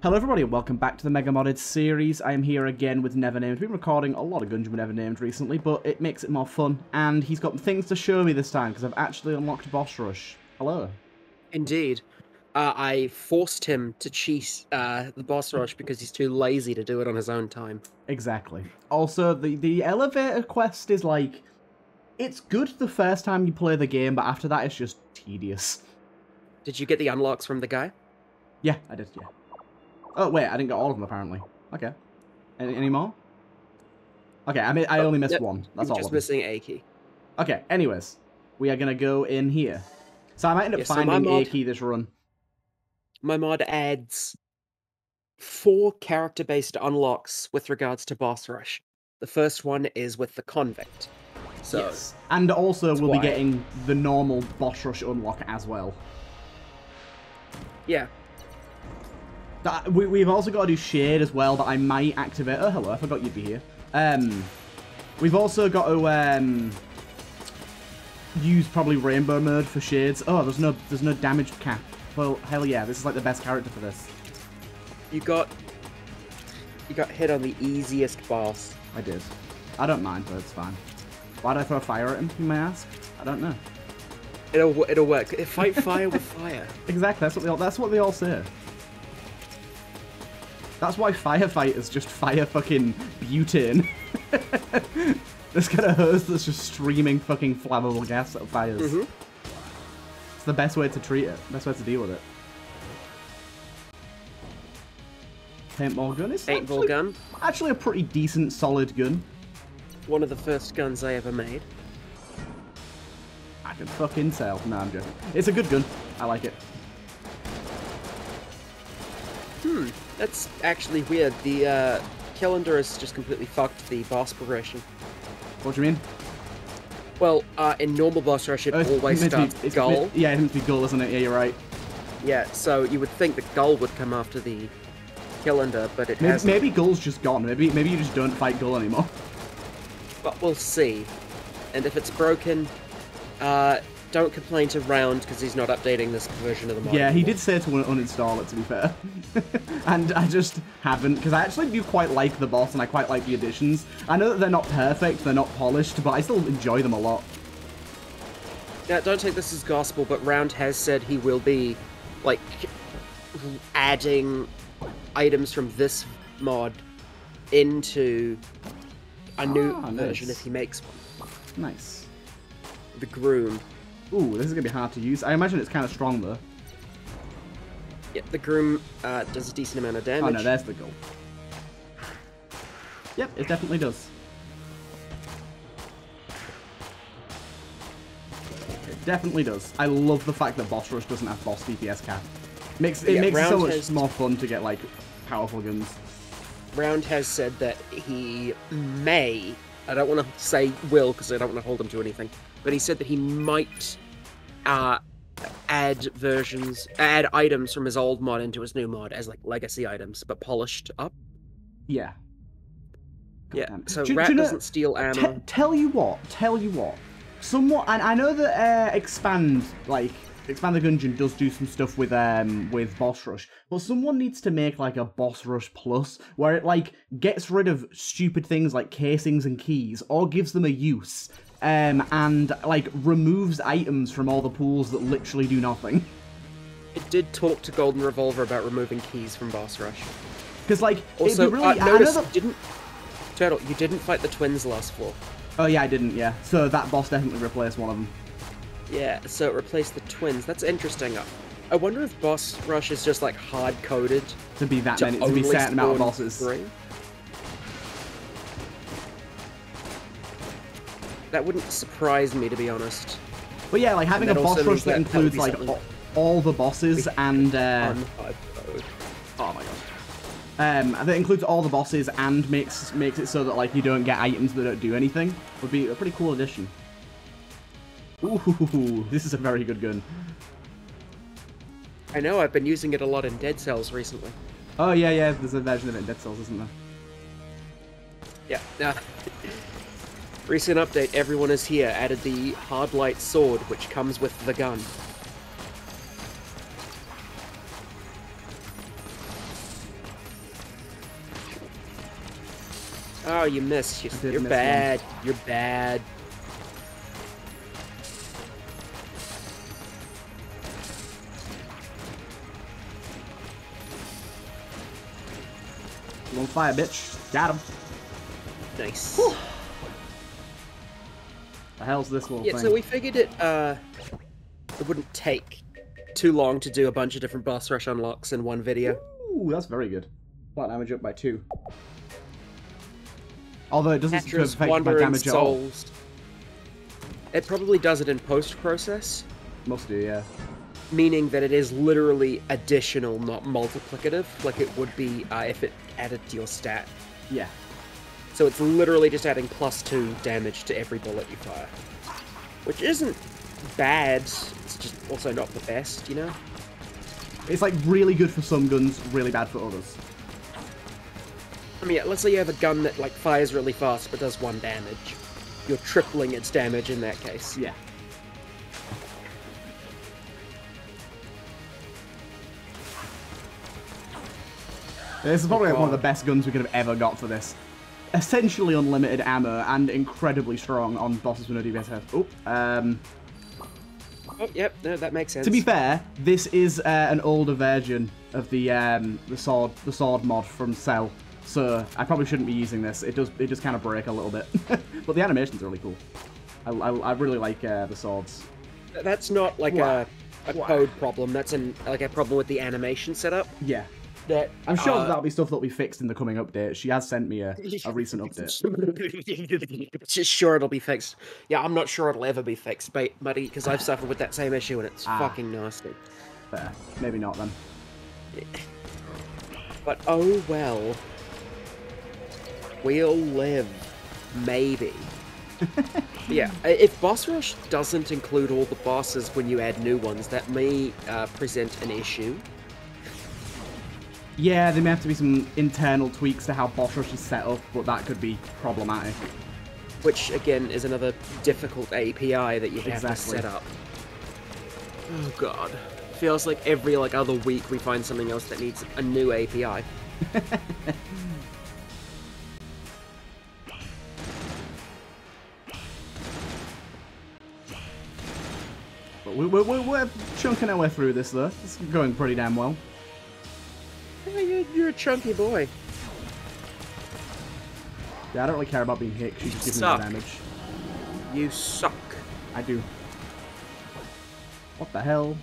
Hello everybody and welcome back to the Mega Modded series. I am here again with Nevernamed. I've been recording a lot of Gungeon with Nevernamed recently, but it makes it more fun. And he's got things to show me this time, because I've actually unlocked Boss Rush. Hello. Indeed. Uh, I forced him to cheat uh, the boss rush because he's too lazy to do it on his own time. Exactly. Also, the, the elevator quest is like... It's good the first time you play the game, but after that it's just tedious. Did you get the unlocks from the guy? Yeah, I did, yeah. Oh, wait, I didn't get all of them, apparently. Okay. Any, any more? Okay, I mean, I only missed one. That's all just missing a key. Okay, anyways. We are going to go in here. So I might end up Yeah, so my finding a key this run. My mod adds four character-based unlocks with regards to boss rush. The first one is with the convict. So yes. And also, we'll be getting the normal boss rush unlock as well. yeah, That, we, we've also got to do shade as well that I might activate. Oh, hello, I forgot you'd be here. Um, we've also got to um, use probably rainbow mode for shades. Oh, there's no there's no damage cap. Well, hell yeah, this is like the best character for this. you got you got hit on the easiest boss. I did. I don't mind, but it's fine. Why did I throw fire at him, you may ask? I don't know. It'll it'll work. Fight fire with fire. Exactly, that's what they all, that's what they all say. That's why firefighters just fire fucking butane. This kind of hose that's just streaming fucking flammable gas that fires. Mhm. It's the best way to treat it. Best way to deal with it. Paintball gun is Paintball actually, gun. actually a pretty decent, solid gun. One of the first guns I ever made. I can fucking tell. No, I'm joking. It's a good gun. I like it. Hmm, that's actually weird. The uh, calendar has just completely fucked the boss progression. What do you mean? Well, uh, in normal boss rush, it Oh, always be- starts it's Gull. meant- yeah, it meant to be Gull, isn't it? Yeah, you're right. Yeah, so you would think the Gull would come after the calendar, but it Maybe, hasn't. maybe Gull's just gone. Maybe maybe you just don't fight Gull anymore. But we'll see. And if it's broken, uh, don't complain to Round because he's not updating this version of the mod. Yeah, he did say to un- uninstall it, to be fair. and I just haven't, because I actually do quite like the boss and I quite like the additions. I know that they're not perfect, they're not polished, but I still enjoy them a lot. Now, don't take this as gospel, but Round has said he will be, like, adding items from this mod into a new Ah, version if he makes one. Nice. The Groom. Ooh, this is going to be hard to use. I imagine it's kind of strong, though. Yep, the Groom uh, does a decent amount of damage. Oh, no, there's the Gull. Yep, it definitely does. It definitely does. I love the fact that Boss Rush doesn't have boss DPS cap. Makes it Yeah, makes it so much has- more fun to get like powerful guns. Round has said that he may, I don't want to say will because I don't want to hold him to anything, but he said that he might uh, add versions, add items from his old mod into his new mod as like legacy items, but polished up. Yeah. Yeah, Damn. so Do- do Rat know- doesn't steal Te- ammo. tell you what, tell you what. Somewhat, and I know that uh, expand like expand the gungeon does do some stuff with um with boss rush, but someone needs to make like a boss rush plus where it like gets rid of stupid things like casings and keys, or gives them a use, um and like removes items from all the pools that literally do nothing. It did talk to Golden Revolver about removing keys from boss rush. Because like Also, really, uh, I know notice didn't. Turtle, you didn't fight the twins last floor. Oh yeah, I didn't. Yeah, so that boss definitely replaced one of them. Yeah, so it replaced the twins. That's interesting. I- I wonder if boss rush is just like hard coded To be that to many, to be certain amount of bosses. three. That wouldn't surprise me, to be honest. But yeah, like having a boss rush that that includes like all, all the bosses and uh, oh my god, um, that includes all the bosses and makes makes it so that like you don't get items that don't do anything would be a pretty cool addition. Ooh, this is a very good gun. I know, I've been using it a lot in Dead Cells recently. Oh yeah, yeah. There's a version of it in Dead Cells, isn't there? Yeah. Now, Recent update, everyone is here, added the hard light sword, which comes with the gun. Oh, you missed. You're, you're miss bad. You're bad. Low fire, bitch. Got him. Nice. Whew. The hell's this little Yeah, thing? so we figured it uh it wouldn't take too long to do a bunch of different boss rush unlocks in one video. Ooh, that's very good. Flat damage up by two. Although it doesn't Petra's affect my Wandering damage at all. Souls. It probably does it in post process, Must do, yeah. meaning that it is literally additional, not multiplicative, like it would be uh, if it added to your stat. Yeah. So it's literally just adding plus two damage to every bullet you fire. Which isn't bad, it's just also not the best, you know? It's like really good for some guns, really bad for others. I mean, let's say you have a gun that like fires really fast but does one damage. You're tripling its damage in that case. Yeah. This is probably like one of the best guns we could have ever got for this. Essentially unlimited ammo and incredibly strong on bosses with no DPS health. Oh, um, Oh, yep, no, that makes sense. to be fair, this is uh, an older version of the um, the sword the sword mod from Cel, so I probably shouldn't be using this. It does it does kind of break a little bit, but the animation's really cool. I, I, I really like uh, the swords. That's not like Wha- a, a Wha- code problem. That's an like a problem with the animation setup. Yeah, That I'm sure uh, that'll be stuff that'll be fixed in the coming update. She has sent me a, a recent update. Sure it'll be fixed. Yeah, I'm not sure it'll ever be fixed, ba- buddy, because I've suffered with that same issue and it's Ah. fucking nasty. Fair. Maybe not then. But oh well. We'll live. Maybe. yeah, if Boss Rush doesn't include all the bosses when you add new ones, that may uh, present an issue. Yeah, there may have to be some internal tweaks to how Boss Rush is set up, but that could be problematic. Which, again, is another difficult API that you have Exactly. to set up. Oh god. Feels like every like other week we find something else that needs a new API. But we, we, we, we're chunking our way through this, though. It's going pretty damn well. Yeah, you're, you're a chunky boy. Yeah, I don't really care about being hit. She just gives me Suck. damage. You suck. I do. What the hell?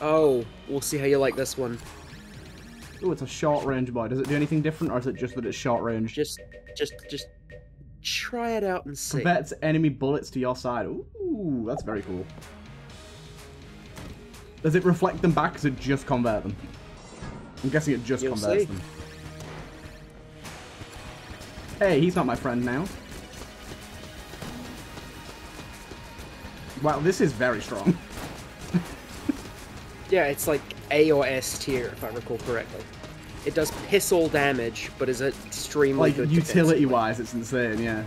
Oh, we'll see how you like this one. Oh, it's a short range boy. Does it do anything different, or is it just that it's short range? Just, just, just try it out and see. Converts enemy bullets to your side. Ooh, that's very cool. Does it reflect them back? Does it just convert them? I'm guessing it just You'll converts see. them. Hey, he's not my friend now. Wow, this is very strong. Yeah, it's like A or S tier, if I recall correctly. It does piss all damage, but is extremely like, good utility-wise, it's insane, yeah.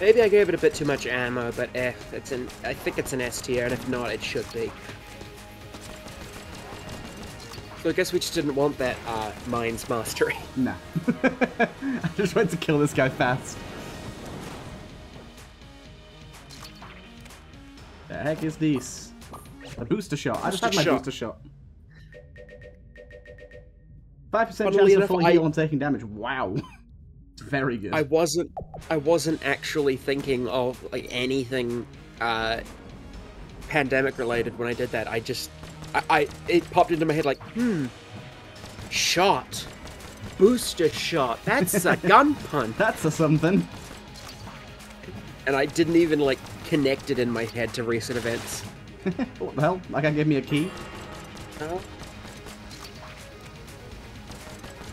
Maybe I gave it a bit too much ammo, but eh, it's an. I think it's an S tier, and if not, it should be. So I guess we just didn't want that uh, Mines Mastery. Nah. I just went to kill this guy fast. The heck is this? A booster shot. I just had my shot. booster shot. Five percent Funnily chance of enough, fully I- heal and taking damage. Wow. it's very good. I wasn't. I wasn't actually thinking of like anything uh, pandemic related when I did that. I just. I, I it popped into my head like, hmm, shot, booster shot. That's a gun pun. That's a something. and I didn't even like connect it in my head to recent events. What the hell? That guy gave me a key. No.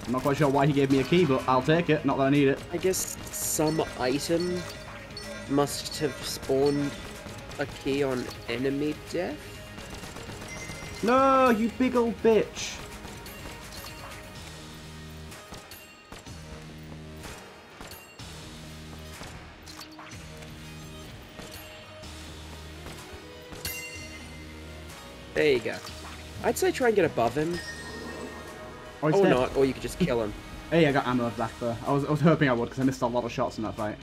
I'm not quite sure why he gave me a key, but I'll take it. Not that I need it. I guess some item must have spawned a key on enemy death. No, you big old bitch. There you go. I'd say try and get above him, oh, Or, he's or dead. not, or you could just kill him. Hey, I got ammo back there. I was, I was hoping I would because I missed a lot of shots in that fight.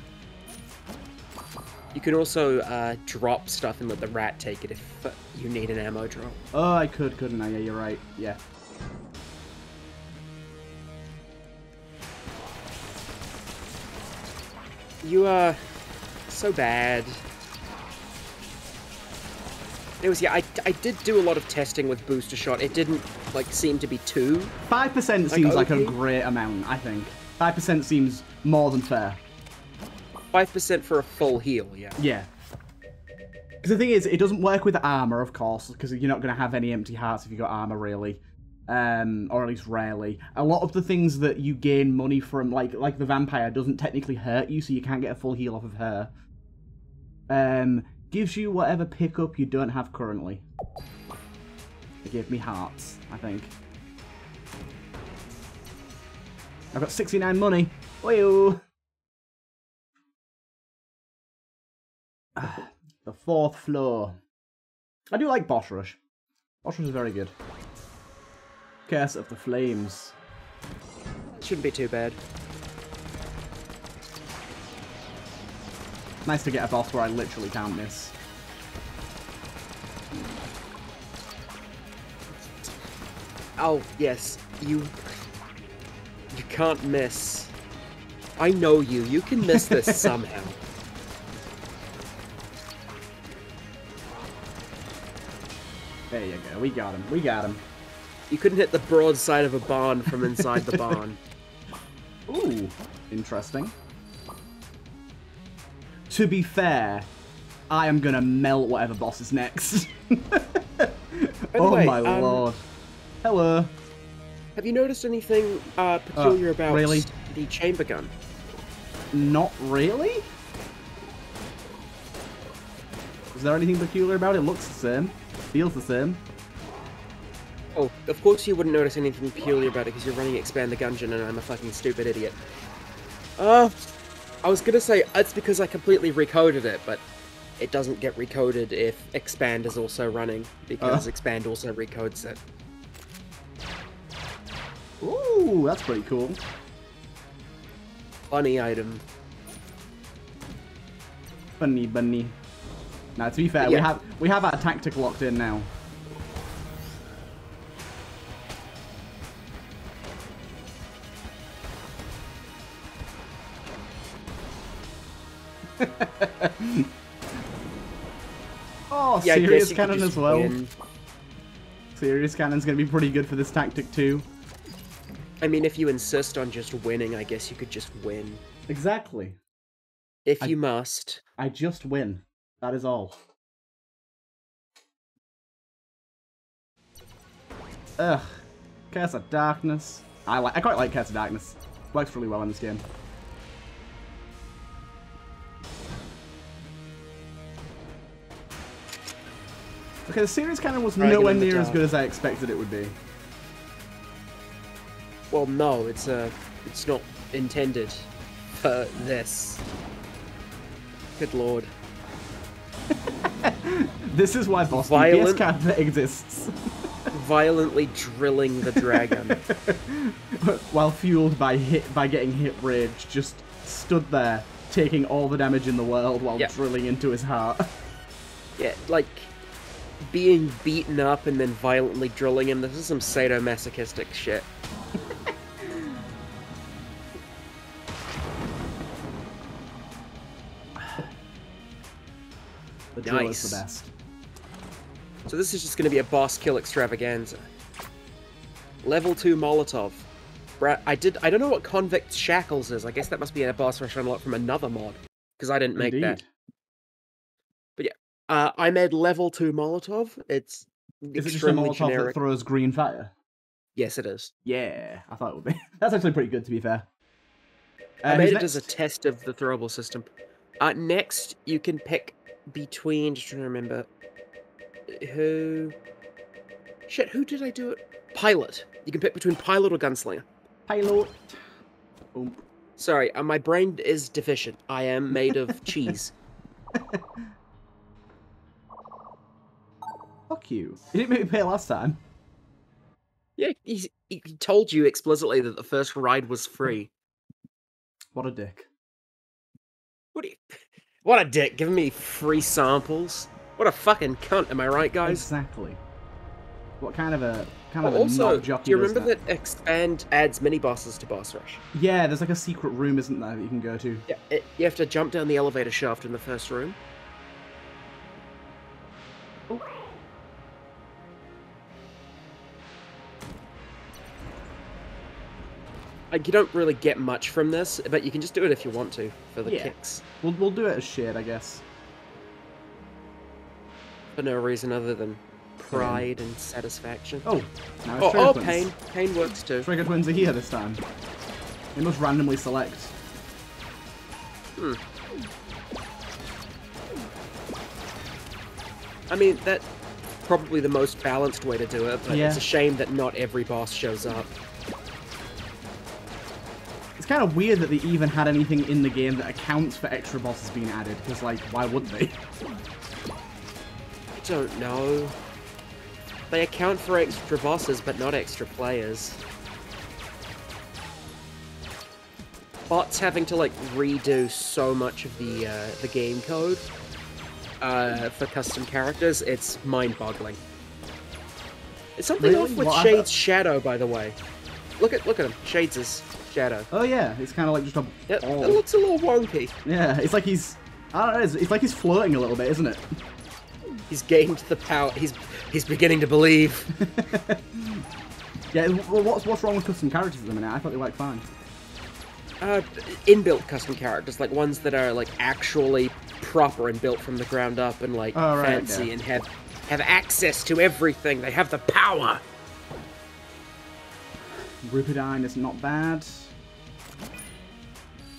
You can also uh, drop stuff and let the rat take it if uh, you need an ammo drop. Oh, I could, couldn't I? Yeah, you're right. Yeah. You are so bad. Anyways, yeah, I, I did do a lot of testing with booster shot. It didn't like seem to be too. Five percent Like seems like a great amount. I think five percent seems more than fair. Five percent for a full heal, yeah. Yeah. Because the thing is, it doesn't work with armor, of course, because you're not going to have any empty hearts if you've got armor, really, um, or at least rarely. A lot of the things that you gain money from, like like the vampire, doesn't technically hurt you, so you can't get a full heal off of her. Um, gives you whatever pickup you don't have currently. It gave me hearts, I think. I've got 69 money. Whoa! The fourth floor. I do like Boss Rush. Boss Rush is very good. Curse of the Flames. Shouldn't be too bad. Nice to get a boss where I literally can't miss. Oh yes, you. You can't miss. I know you. You can miss this somehow. There you go. We got him. We got him. You couldn't hit the broad side of a barn from inside the barn. Ooh, interesting. To be fair, I am gonna melt whatever boss is next. oh way, my um, lord. Hello. Have you noticed anything uh, peculiar about really? the chamber gun? Not really? Is there anything peculiar about it? It looks the same. Feels the same. Oh, of course you wouldn't notice anything peculiar about it because you're running Expand the Gungeon and I'm a fucking stupid idiot. Uh, I was gonna say it's because I completely recoded it, but it doesn't get recoded if Expand is also running because Oh. Expand also recodes it. Ooh, that's pretty cool. Funny item. Bunny, bunny. Now, to be fair, we have we have our tactic locked in now. oh, Yeah, serious cannon as well. win. Serious cannon's gonna be pretty good for this tactic too. I mean, if you insist on just winning, I guess you could just win. Exactly. If I- you must. I just win. That is all. Ugh. Curse of Darkness. I like. I quite like Curse of Darkness. Works really well in this game. Okay, the serious cannon was Dragon nowhere near as good as I expected it would be. Well, no, it's uh, it's not intended for this. Good lord. This is why Boston Violent- Canada exists. Violently drilling the dragon. While fueled by hit by getting hit rage, just stood there taking all the damage in the world while Yeah. drilling into his heart. yeah, like being beaten up and then violently drilling him. This is some sadomasochistic shit. Drill is the Nice. best. So this is just going to be a boss kill extravaganza. Level two Molotov. Bra- I did. I don't know what Convict Shackles is. I guess that must be a boss rush unlock from another mod because I didn't make that. Indeed. Uh, I made level two Molotov. It's Is it just a Molotov generic. that throws green fire? Yes, it is. Yeah, I thought it would be. That's actually pretty good, to be fair. I Uh, made who's it as a test of the throwable system. Uh, next, you can pick between. Just trying to remember who. Shit, who did I do it? Pilot. You can pick between pilot or gunslinger. Pilot. Boom. Sorry, uh, my brain is deficient. I am made of cheese. Fuck you. You didn't make me pay last time. Yeah, he's, he told you explicitly that the first ride was free. What a dick. What do you? What a dick! Giving me free samples. What a fucking cunt! Am I right, guys? Exactly. What kind of a kind of Oh, a also, jockey do you remember that? expand adds mini bosses to boss rush? Yeah, there's like a secret room, isn't there, that you can go to? Yeah, it, you have to jump down the elevator shaft in the first room. Like you don't really get much from this, but you can just do it if you want to for the Yeah. kicks, We'll we'll do it as shared, I guess. for no reason other than pride and satisfaction. Oh, now it's oh, oh Twins. pain, pain works too. Trigger Twins are here this time. They must randomly select. Hmm. I mean, that's probably the most balanced way to do it, but Yeah. it's a shame that not every boss shows up. It's kind of weird that they even had anything in the game that accounts for extra bosses being added, because, like, why wouldn't they? I don't know. They account for extra bosses, but not extra players. Bots having to like redo so much of the uh, the game code uh, for custom characters, it's mind-boggling. It's something Really? off with What? Shade's shadow, by the way. Look at look at him, Shades' shadow. Oh yeah, it's kind of like just a It, ball. it looks a little wonky. Yeah, it's like he's. I don't know. It's, it's like he's floating a little bit, isn't it? He's gained the power. He's he's beginning to believe. Yeah. Well, what's what's wrong with custom characters at the minute? I thought they were like fine. Uh, inbuilt custom characters, like ones that are like actually proper and built from the ground up and like Oh, right, fancy okay. and have have access to everything. They have the power. Rupidine is not bad.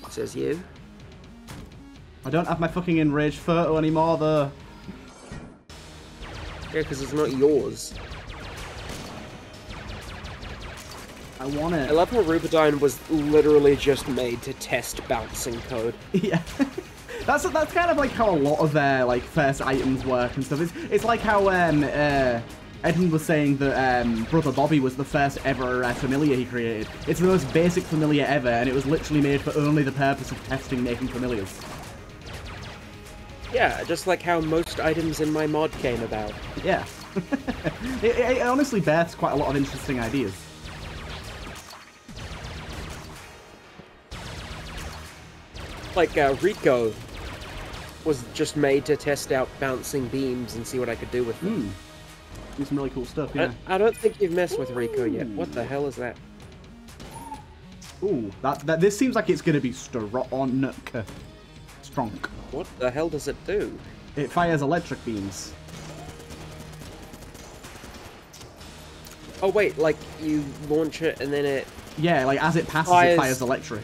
Says you. I don't have my fucking enraged photo anymore, though. Yeah, because it's not yours. I want it. I love how Rubidine was literally just made to test bouncing code. Yeah. that's that's kind of like how a lot of their like first items work and stuff. It's it's like how um uh Edmund was saying that um, Brother Bobby was the first ever uh, familiar he created. It's the most basic familiar ever, and it was literally made for only the purpose of testing making familiars. Yeah, just like how most items in my mod came about. Yeah. it, it, honestly births quite a lot of interesting ideas. Like uh, Rico was just made to test out bouncing beams and see what I could do with them. Hmm. Do some really cool stuff, yeah. I, I don't think you've messed with Rico yet. What the hell is that? Ooh, that, that this seems like it's going to be strong. Strong. What the hell does it do? It fires electric beams. Oh wait, like you launch it and then it. Yeah, like as it passes, Fires- it fires electric.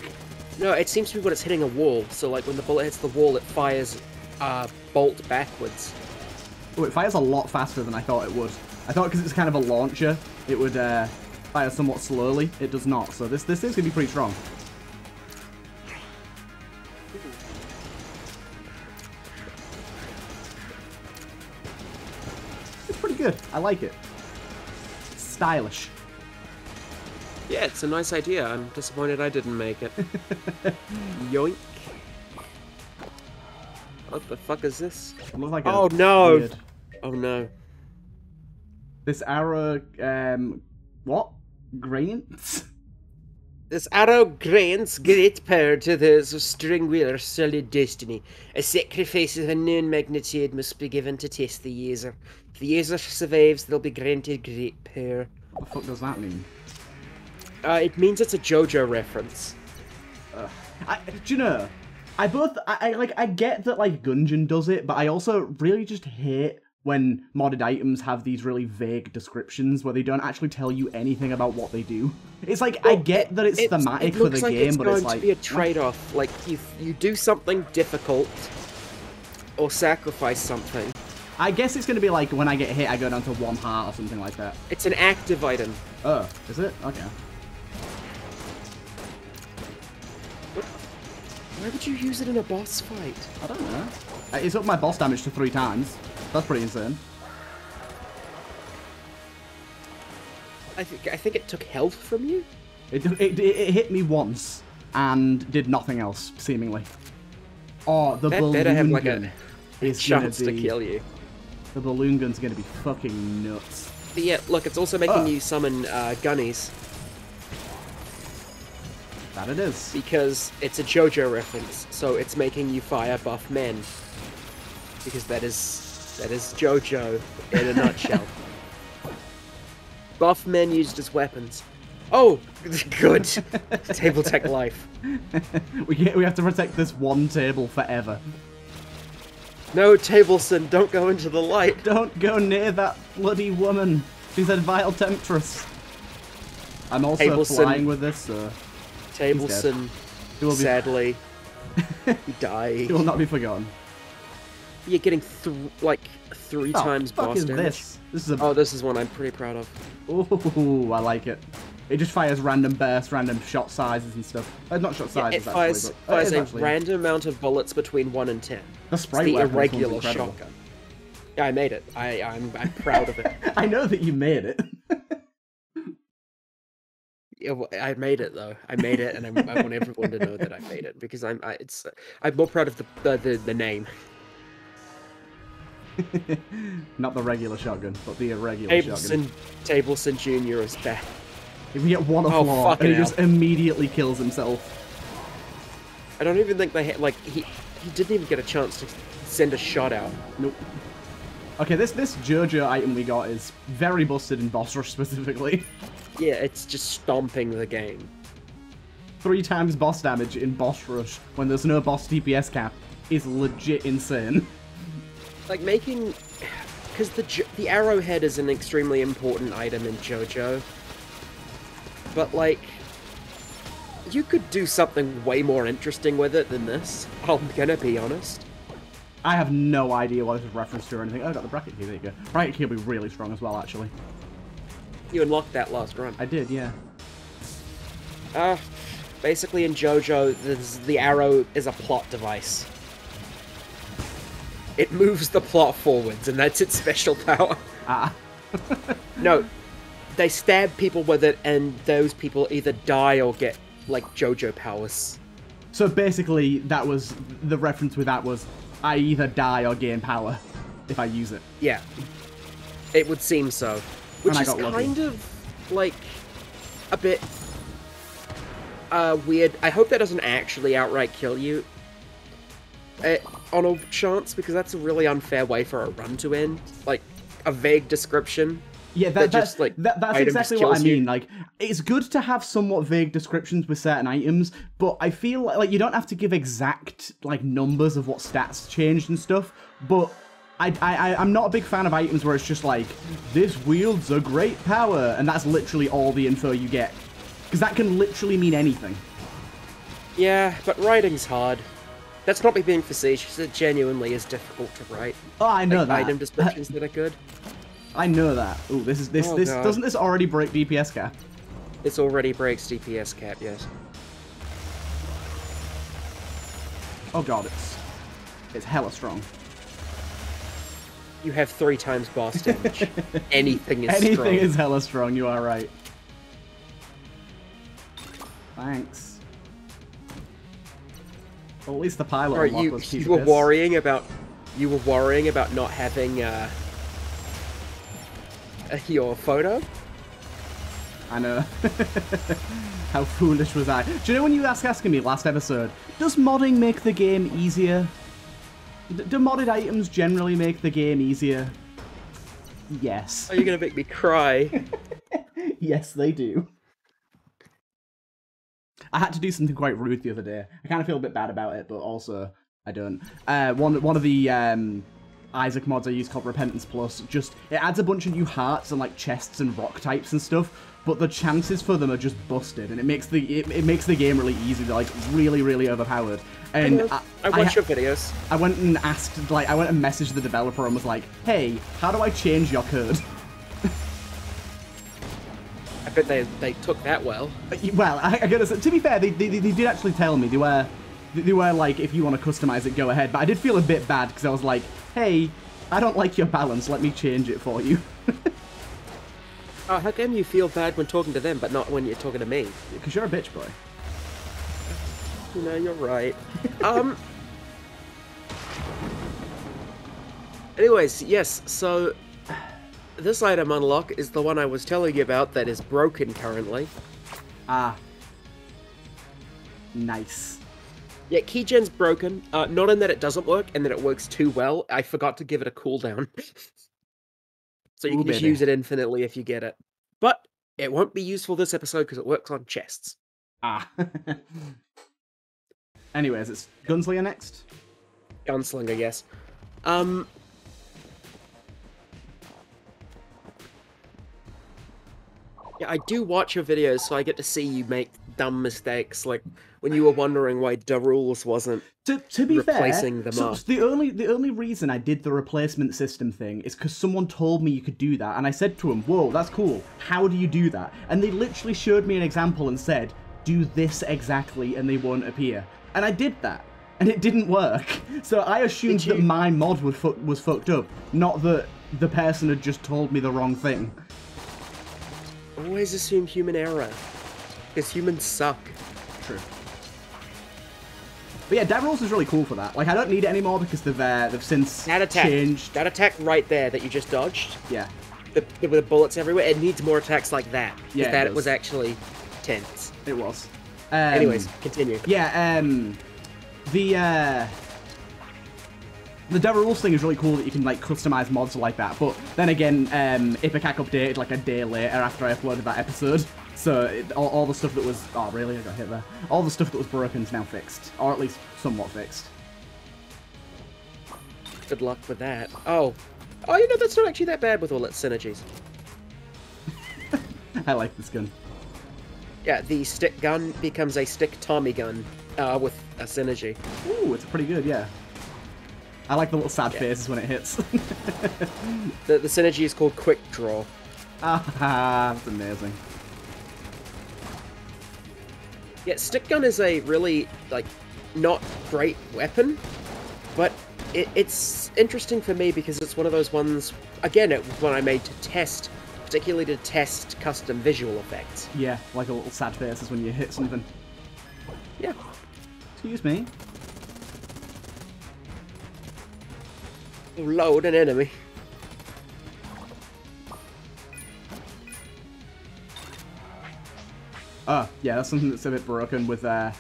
No, it seems to be when it's hitting a wall. So like when the bullet hits the wall, it fires uh, bolt backwards. Oh, it fires a lot faster than I thought it would. I thought because it's kind of a launcher, it would uh, fire somewhat slowly. It does not. So this this is gonna be pretty strong. It's pretty good. I like it. It's stylish. Yeah, it's a nice idea. I'm disappointed I didn't make it. Yoink. What the fuck is this? Like Oh, no. weird- Oh no. This arrow, um, what? Gradients? This arrow grants great power to those of string wheeler solid destiny. A sacrifice of unknown magnitude must be given to test the user. If the user survives, they'll be granted great power. What the fuck does that mean? Uh, it means it's a JoJo reference. I, do you know? I both I, I like I get that like Gungeon does it, but I also really just hate when modded items have these really vague descriptions where they don't actually tell you anything about what they do. It's like I get that it's thematic it for the like game, it's but going it's like to be a trade-off. Like you, you do something difficult, or sacrifice something. I guess it's gonna be like when I get hit, I go down to one heart or something like that. It's an active item. Oh, is it? Okay. Why would you use it in a boss fight? I don't know. Uh, It's up my boss damage to three times. That's pretty insane. I think I think it took health from you. It, it, it hit me once and did nothing else, seemingly. Oh, the balloon better have like gun a is chance to be- kill you. The balloon gun's gonna be fucking nuts. But yeah, look, it's also making Oh. you summon uh, gunnies That it is. because it's a JoJo reference. So it's making you fire buff men because that is that is JoJo in a nutshell. buff men used as weapons. Oh, good. Table tech life. we get, we have to protect this one table forever. No, Tableson, don't go into the light. Don't go near that bloody woman. She's a vile temptress. I'm also Abelson. flying with this, so Tableson, he will be sadly, he he will not be forgotten. You're getting th- like three Oh, times boss damage. this? This is a Oh, this is one I'm pretty proud of. Ooh, I like it. It just fires random bursts, random shot sizes and stuff. Uh, not shot Yeah, it sizes, fires, actually, but uh, it fires a actually. random amount of bullets between 1 and 10. The It's sprite the irregular shotgun. Yeah, I made it. I, I'm, I'm proud of it. I know that you made it. Yeah, well, I made it though. I made it, and I, I want everyone to know that I made it because I'm. I, it's. I'm more proud of the the, the, the name. not the regular shotgun, but the irregular shotgun. Tableson, Tableson Junior is back. If we get one Oh, flaw, and he hell. just immediately kills himself. I don't even think they had like he. He didn't even get a chance to send a shot out. Nope. Okay, this this JoJo item we got is very busted in boss rush specifically. Yeah, it's just stomping the game. Three times boss damage in boss rush when there's no boss DPS cap is legit insane. like making because the the arrowhead is an extremely important item in JoJo, but like you could do something way more interesting with it than this. I'm gonna be honest. I have no idea what this is reference to or anything. Oh, I got the bracket key. There you go. Bracket key will be really strong as well, actually. You unlocked that last run. I did, yeah. Uh, basically in JoJo, the, the arrow is a plot device. It moves the plot forwards, and that's its special power. Ah, No, they stab people with it, and those people either die or get like JoJo powers. so basically, that was the reference with that was I either die or gain power if I use it. Yeah, it would seem so. Which is got lucky. kind of like a bit uh, weird. I hope that doesn't actually outright kill you uh, on a chance, because that's a really unfair way for a run to end. Like a vague description. Yeah, That that, just, like, that, that's exactly what I kills you. mean. Like, it's good to have somewhat vague descriptions with certain items, but I feel like, like you don't have to give exact like numbers of what stats changed and stuff. But I, I, I- I'm not a big fan of items where it's just like this wields a great power, and that's literally all the info you get, because that can literally mean anything. Yeah, but writing's hard. That's not me being facetious. It genuinely is difficult to write. Oh, I know Like, that. item descriptions that are good. I know that. Ooh, this is this Oh, this God. doesn't this already break DPS cap? This already breaks DPS cap, yes. Oh god, it's it's hella strong. You have three times boss damage. Anything is strong. Anything strong. is hella strong, you are right. Thanks. Well, at least the pilot unlock you, you were worrying about you were worrying about not having uh, uh, your photo. I know. How foolish was I? Do you know when you asked asking me last episode, does modding make the game easier? D- do modded items generally make the game easier? Yes. Are you gonna make me cry? yes, they do. I had to do something quite rude the other day. I kind of feel a bit bad about it, but also I don't. Uh, one one of the um, Isaac mods I use called Repentance Plus just it adds a bunch of new hearts and like chests and rock types and stuff, but the chances for them are just busted, and it makes the it, it makes the game really easy, like really really overpowered. And I, I watch ha- your videos. I went and asked, like, I went and messaged the developer and was like, "Hey, how do I change your code?" Bet they they took that well. Well, I, I gotta say, to be fair, they, they, they did actually tell me. They were, they were like, if you want to customize it, go ahead. But I did feel a bit bad because I was like, hey, I don't like your balance. Let me change it for you. Oh, how come you feel bad when talking to them, but not when you're talking to me? Because you're a bitch boy. You know, you're right. um. Anyways, yes. So this item unlock is the one I was telling you about that is broken currently. Ah. Nice. Yeah, keygen's broken. Uh, not in that it doesn't work and that it works too well. I forgot to give it a cooldown. so you Ooh, can just baby. use it infinitely if you get it. But it won't be useful this episode because it works on chests. Ah. Anyways, it's Gunslinger next. Gunslinger, yes. Um. Yeah, I do watch your videos, so I get to see you make dumb mistakes, like when you were wondering why the rules wasn't. To, to be Replacing fair, them so, up. so the only the only reason I did the replacement system thing is because someone told me you could do that, and I said to them, "Whoa, that's cool. How do you do that?" And they literally showed me an example and said, "Do this exactly, and they won't appear." And I did that, and it didn't work. So I assumed that my mod would fu- was fucked up, not that the person had just told me the wrong thing. Always assume human error, because humans suck. True. But yeah, Dev Rules is really cool for that. Like, I don't need it anymore because they've uh, they've since That attack, changed. that attack right there that you just dodged, Yeah. the, the, with the bullets everywhere, it needs more attacks like that. Yeah, it that does. was actually tense. It was. Um, Anyways, continue. yeah. Um, the uh, the Devil Rules thing is really cool that you can like customize mods like that. But then again, um, Ipecac updated like a day later after I uploaded that episode. So it, all, all the stuff that was oh really I got hit there. All the stuff that was broken is now fixed, or at least somewhat fixed. Good luck with that. Oh, oh, you know that's not actually that bad with all its synergies. I like this gun. Yeah, the stick gun becomes a stick Tommy gun uh, with a synergy. Ooh, it's pretty good. Yeah. I like the little sad Yeah. faces when it hits. The, the synergy is called Quick Draw. ah, that's amazing. Yeah, stick gun is a really like not great weapon, but it, it's interesting for me because it's one of those ones. Again, it was one I made to test, particularly to test custom visual effects. Yeah, like a little sad faces when you hit something. Yeah, Excuse me. Load an enemy. Oh, yeah, that's something that's a bit broken with uh,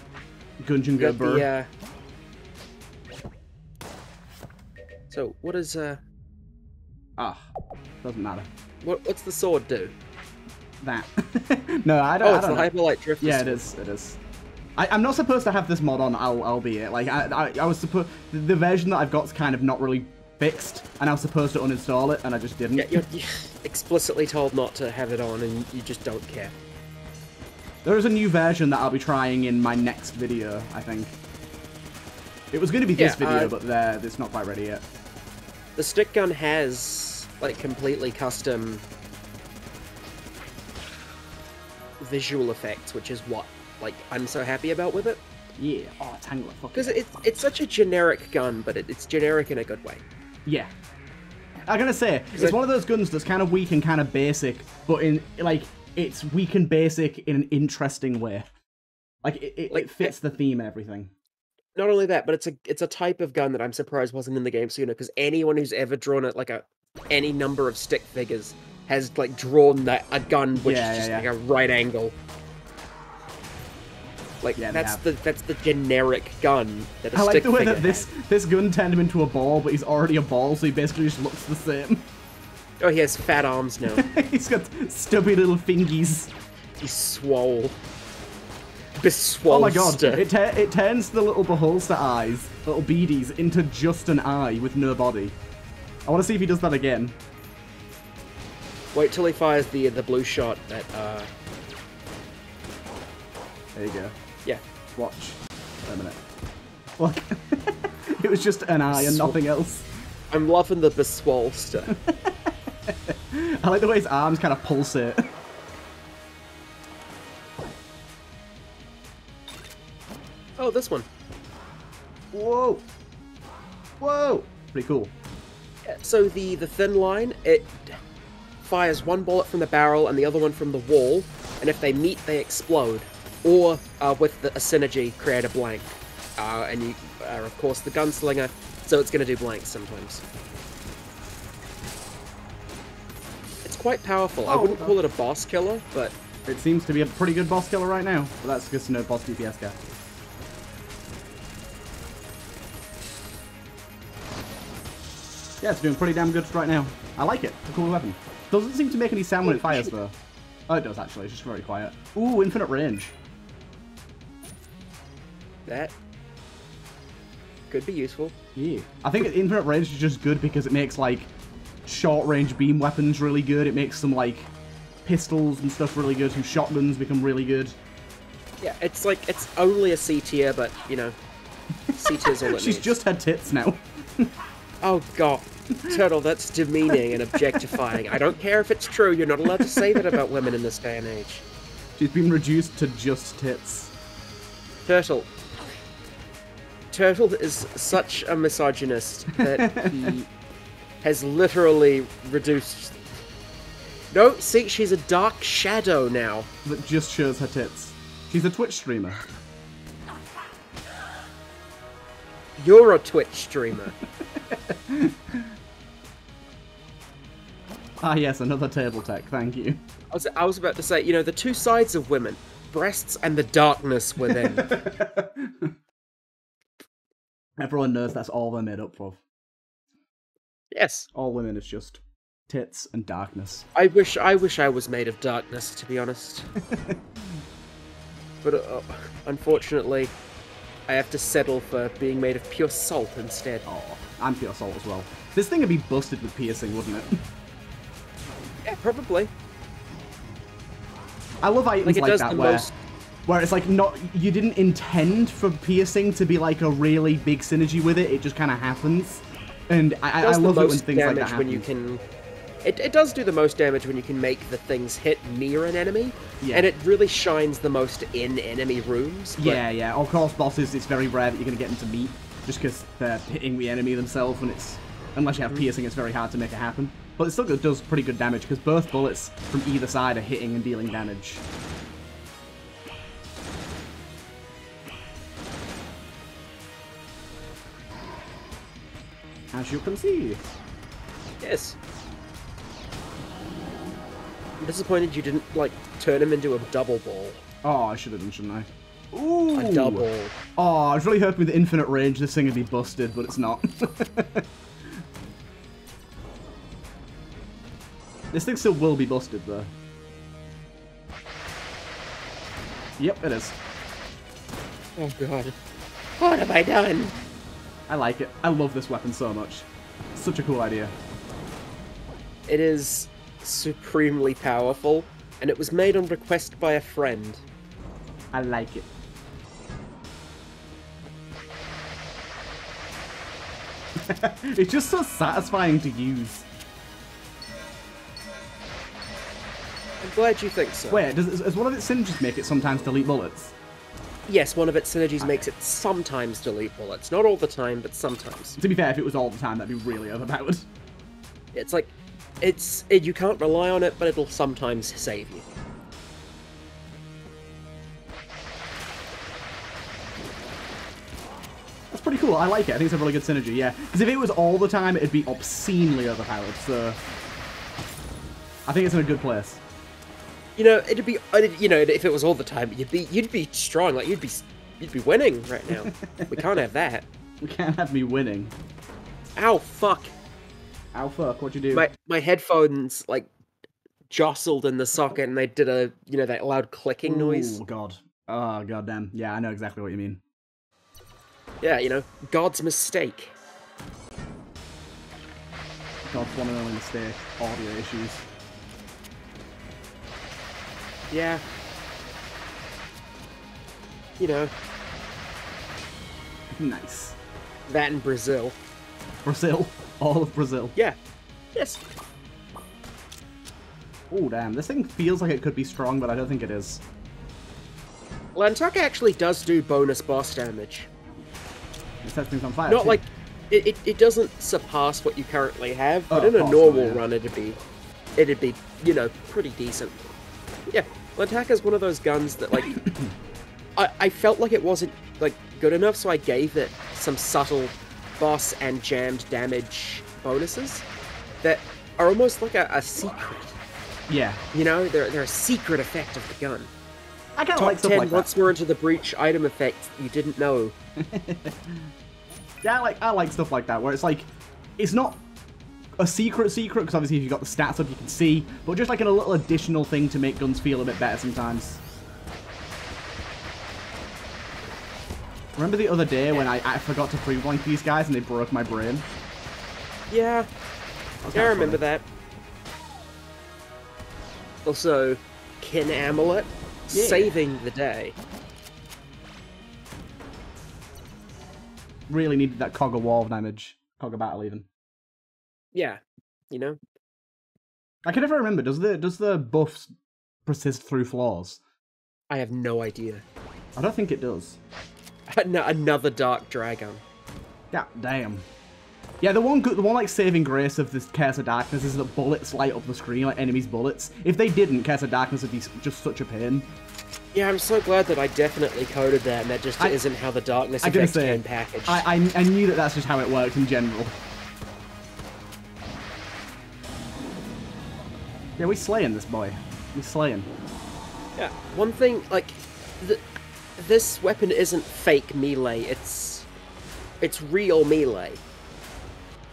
Gungeon the, uh... So what is uh Ah, doesn't matter. what what's the sword do? That. no, I don't. Oh, I it's the don't hyperlight drift. Yeah, it is. It is. I, I'm not supposed to have this mod on. I'll, I'll be it. like I, I, I was supposed the, the version that I've got's kind of not really fixed, and I was supposed to uninstall it, and I just didn't. Yeah, you're, you're explicitly told not to have it on, and you just don't care. There is a new version that I'll be trying in my next video. I think. It was going to be this Yeah, video, uh, but there, it's not quite ready yet. The stick gun has like completely custom visual effects, which is what like I'm so happy about with it Yeah. Oh, Tangler. Fuck because it's it's such a generic gun, but it, it's generic in a good way. Yeah. I'm gonna say it's it- one of those guns that's kind of weak and kind of basic, but in like it's weak and basic in an interesting way. Like it, it, Like, it fits the theme and everything. Not only that, but it's a it's a type of gun that I'm surprised wasn't in the game sooner. Because anyone who's ever drawn it like a any number of stick figures has like drawn that a gun which Yeah, is just yeah, like a right angle. Like Yeah, that's the that's the generic gun that a I like the way that this has. this gun turned him into a ball, but he's already a ball, so he basically just looks the same. Oh, he has fat arms now. he's got stubby little fingies. He's swole. Beswolster. Oh my god! It it turns the little beholster eyes, little beadies, into just an eye with no body. I want to see if he does that again. Wait till he fires the the blue shot at uh There you go. Watch. Wait a minute. Look. it was just an eye and nothing else. I'm loving the Beswolster. I like the way his arms kind of pulsate. oh, this one. Whoa! Whoa! Pretty cool. Yeah, So the the thin line, it fires one bullet from the barrel and the other one from the wall, and if they meet, they explode. Or, uh, with the, a synergy, create a blank. Uh, and you are, of course, the gunslinger, so it's going to do blanks sometimes. It's quite powerful. I Oh, wouldn't uh, call it a boss killer, but It seems to be a pretty good boss killer right now, but that's just no boss DPS guy. Yeah, it's doing pretty damn good right now. I like it. It's a cool weapon. Doesn't seem to make any sound when it fires, though. Oh, it does, actually. It's just very quiet. Ooh, infinite range. That could be useful. Yeah. I think infinite range is just good because it makes, like, short-range beam weapons really good. It makes some, like, pistols and stuff really good. Some shotguns become really good. Yeah, it's like, it's only a C tier, but, you know, C tier's all it She's needs. just had tits now. Oh god. Turtle, that's demeaning and objectifying. I don't care if it's true, you're not allowed to say that about women in this day and age. She's been reduced to just tits. Turtle. Turtle is such a misogynist that he has literally reduced. No, see, she's a dark shadow now. that just shows her tits. She's a Twitch streamer. You're a Twitch streamer. Ah, yes, another table tech. Thank you. I was, I was about to say, you know, the two sides of women breasts and the darkness within. Everyone knows that's all they're made up of. yes. All women is just tits and darkness. I wish I wish I was made of darkness, to be honest. but uh, unfortunately, I have to settle for being made of pure salt instead. Oh, and pure salt as well. This thing would be busted with piercing, wouldn't it? Yeah, probably. I love items Like like, that the where, most. Where it's like not you didn't intend for piercing to be like a really big synergy with it. It just kind of happens, and I, I, does I the love it when things like that when you can. It, it does do the most damage when you can make the things hit near an enemy, Yeah. and it really shines the most in enemy rooms. Yeah, yeah. Of course, bosses. It's very rare that you're gonna get them to meet, just because they're hitting the enemy themselves, and it's unless you have mm-hmm. piercing, it's very hard to make it happen. But it still does pretty good damage because both bullets from either side are hitting and dealing damage. As you can see. Yes. I'm disappointed you didn't like turn him into a double ball. Oh, I should have done, shouldn't I? Ooh! A double. Oh, I was really hoping with infinite range this thing would be busted, but it's not. this thing still will be busted, though. Yep, it is. Oh god. What have I done? I like it. I love this weapon so much. Such a cool idea. It is supremely powerful, and it was made on request by a friend. I like it. it's just so satisfying to use. I'm glad you think so. Wait, does, does one of its synergies make it sometimes delete bullets? Yes, one of its synergies makes it sometimes delete bullets. Not all the time, but sometimes. To be fair, if it was all the time, that'd be really overpowered. It's like, it's it, you can't rely on it, but it'll sometimes save you. That's pretty cool. I like it. I think it's a really good synergy, yeah. Because if it was all the time, it'd be obscenely overpowered, so... I think it's in a good place. You know, it'd be, uh, you know, if it was all the time, you'd be, you'd be strong. Like you'd be, you'd be winning right now. we can't have that. We can't have me winning. Ow, fuck. Ow, fuck, what'd you do? My my headphones like jostled in the socket, and they did a, you know, that loud clicking noise. Oh, God. Oh, goddamn. Yeah, I know exactly what you mean. Yeah, you know, God's mistake. God's one and only mistake. Audio issues. Yeah. You know, Nice. that in Brazil. Brazil. All of Brazil. Yeah. Yes. Oh, damn. This thing feels like it could be strong, but I don't think it is. Lantuck actually does do bonus boss damage. It sets things on fire. Not too. like it, it, it doesn't surpass what you currently have, but Oh, in a normal yeah. run it'd be it'd be, you know, pretty decent. Yeah, Attack is one of those guns that, like, I, I felt like it wasn't, like, good enough, so I gave it some subtle boss and jammed damage bonuses that are almost like a, a secret. Yeah. You know, they're, they're a secret effect of the gun. I kind of Top like stuff 10 like once that. we're into the breach item effect you didn't know. Yeah, I like I like stuff like that where it's like it's not a secret secret because obviously if you've got the stats up you can see, but just like a little additional thing to make guns feel a bit better sometimes. Remember the other day when I, I forgot to free blank these guys and they broke my brain? Yeah, yeah, I remember funny. that. Also, Kin Amulet, Yeah. saving the day. Really needed that Cog of War damage. Cog of Battle even. Yeah, you know? I can never remember, does the does the buffs persist through floors? I have no idea. I don't think it does. An- Another Dark Dragon. God damn. Yeah, the one good, the one like saving grace of this Curse of Darkness is that bullets light up the screen like enemies' bullets. If they didn't, Curse of Darkness would be just such a pain. Yeah, I'm so glad that I definitely coded that, and that just I- isn't how the darkness I gotta effect say, came packaged. I, I I knew that that's just how it worked in general. Yeah, we slaying this boy. We slaying. Yeah, one thing, like, th- this weapon isn't fake melee, it's it's real melee.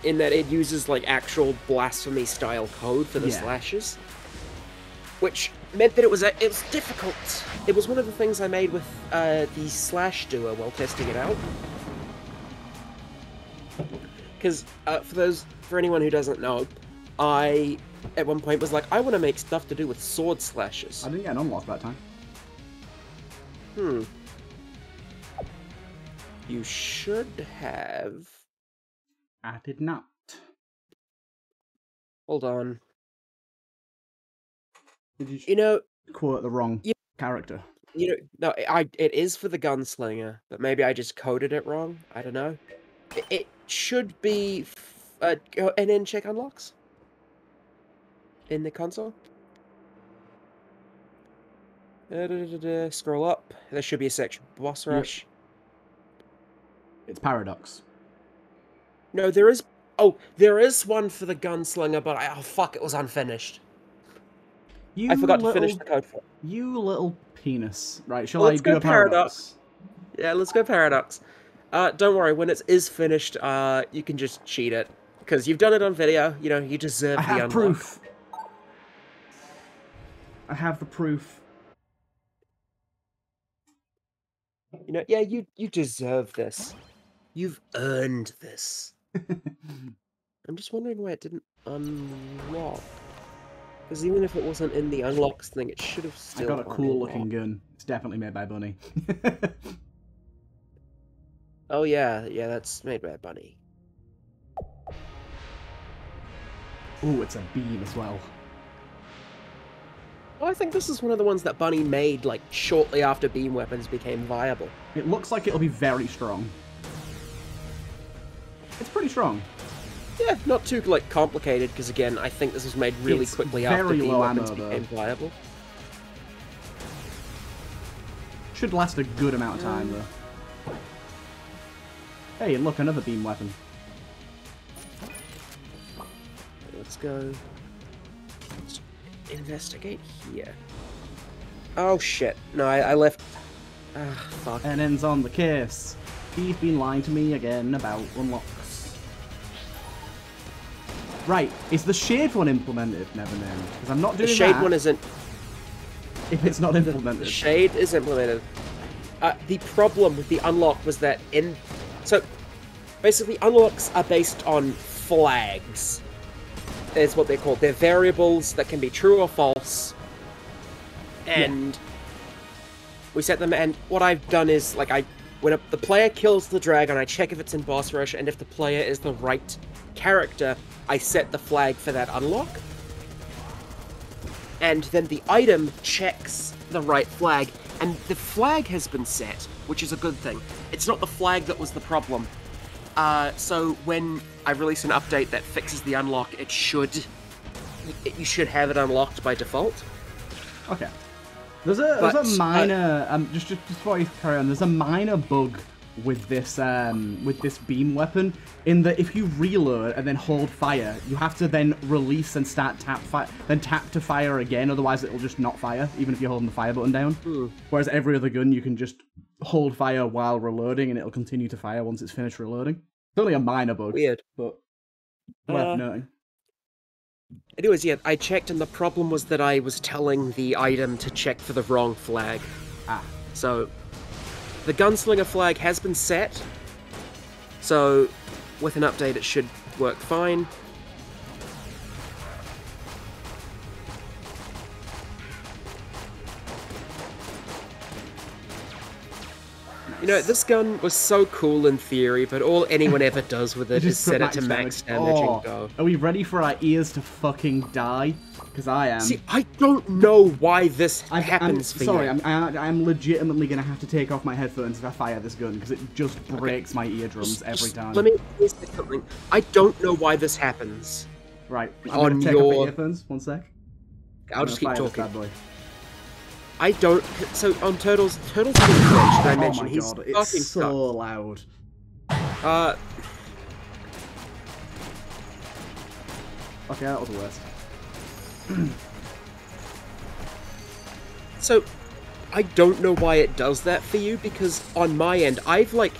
In that it uses, like, actual blasphemy style code for the Yeah. slashes. Which meant that it was a, it was difficult. It was one of the things I made with uh, the slash doer while testing it out. Because uh, for those, for anyone who doesn't know, I at one point was like, I want to make stuff to do with sword slashes. I didn't get an unlock that time. Hmm. You should have. I did not. Hold on. Did you You know, quote the wrong Yeah. character? you know, no, I it is for the gunslinger, but maybe I just coded it wrong. I don't know. It, it should be f- uh, and then check unlocks in the console. Da, da, da, Scroll up. There should be a section. Boss Yep. rush. It's Paradox. No, there is. Oh, there is one for the gunslinger, but I, oh fuck, it was unfinished. You I forgot to finish the code for it. You little penis. Right, shall I let's do go a paradox? Yeah, let's go paradox. Uh, don't worry, when it is finished, uh, you can just cheat it because you've done it on video. You know, you deserve I the have unlock. proof. I have the proof. You know, yeah, you you deserve this. You've earned this. I'm just wondering why it didn't unlock. Because even if it wasn't in the unlocks thing, it should have still. I got a cool looking gun. It's definitely made by Bunny. Oh yeah, yeah, that's made by Bunny. oh, it's a beam as well. Well, I think this is one of the ones that Bunny made like shortly after beam weapons became viable. It looks like it'll be very strong. It's pretty strong. Yeah, not too like complicated because again, I think this was made really It's quickly after beam weapons ammo, though. became viable. Should last a good amount of time mm. though. Hey, look, another beam weapon. Let's go. Let's investigate here. Oh shit! No, I, I left. Ah, fuck. And ends on the case. He's been lying to me again about unlocks. Right, is the shade one implemented? Never mind. Because I'm not doing The shade that one isn't. if it's not implemented. The shade is implemented. Uh, the problem with the unlock was that in so basically unlocks are based on flags. Is what they're called. They're variables that can be true or false. And we set them. And what I've done is like I when a, the player kills the dragon, I check if it's in boss rush, and if the player is the right character, I set the flag for that unlock and then the item checks the right flag, and the flag has been set, which is a good thing. It's not the flag that was the problem. Uh, so when I release an update that fixes the unlock, it should y- you should have it unlocked by default. Okay. There's a But, there's a uh, minor um just just before you carry on. There's a minor bug with this um with this beam weapon in that if you reload and then hold fire, you have to then release and start tap fire, then tap to fire again. Otherwise, it'll just not fire even if you're holding the fire button down. Hmm. Whereas every other gun, you can just hold fire while reloading and it'll continue to fire once it's finished reloading. It's only a minor bug, Weird. but worth Uh, noting. Anyways, yeah, I checked, and the problem was that I was telling the item to check for the wrong flag. Ah, So, the gunslinger flag has been set. So, with an update, it should work fine. You know, this gun was so cool in theory, but all anyone ever does with it is set it to max damage Oh, and go. Are we ready for our ears to fucking die? Because I am. See, I don't know why this I, happens I'm for sorry, you. I'm, I, I'm legitimately gonna have to take off my headphones if I fire this gun because it just breaks my eardrums every Just time. Let me say something. I don't know why this happens. Right, I'm on gonna take off my your- earphones. One sec. I'll I'm just keep talking. I don't. So on Turtles, Turtles did I Oh mention my he's god, fucking it's so loud. Uh, Okay, that was the worst. so I don't know why it does that for you because on my end, I've like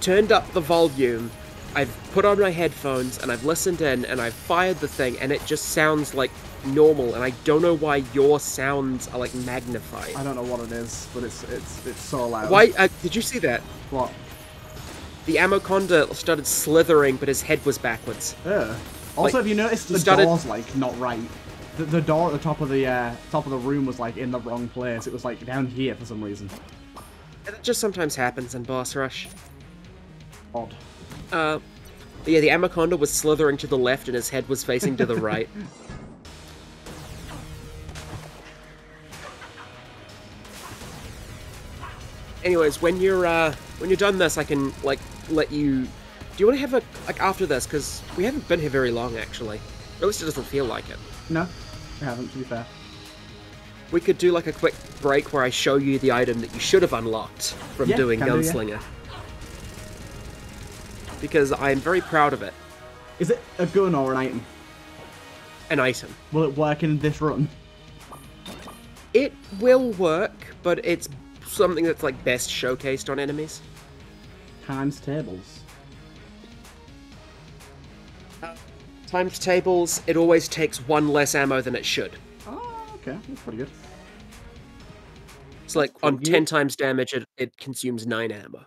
turned up the volume, I've put on my headphones, and I've listened in, and I've fired the thing, and it just sounds like normal, and I don't know why your sounds are like magnified. I don't know what it is, but it's it's it's so loud. Why? Uh, did you see that? What? The Ammoconda started slithering, but his head was backwards. Ugh. Also, Like, have you noticed the started- door's like not right? The, the door at the top of the uh, top of the room was like in the wrong place. It was like down here for some reason. It just sometimes happens in Boss Rush. Odd. Uh, yeah, the Anaconda was slithering to the left and his head was facing to the right. Anyways, when you're uh, when you're done this, I can like let you. Do you want to have a like after this? Because we haven't been here very long, actually. Or at least it doesn't feel like it. No, I haven't. To be fair. We could do like a quick break where I show you the item that you should have unlocked from Yeah, doing can do, yeah. Gunslinger. Because I am very proud of it. Is it a gun or an item? An item. Will it work in this run? It will work, but it's something that's like best showcased on enemies. Times tables. Uh, times tables, it always takes one less ammo than it should. Oh, okay, that's pretty good. It's like on 10 times damage, it, it consumes 9 ammo.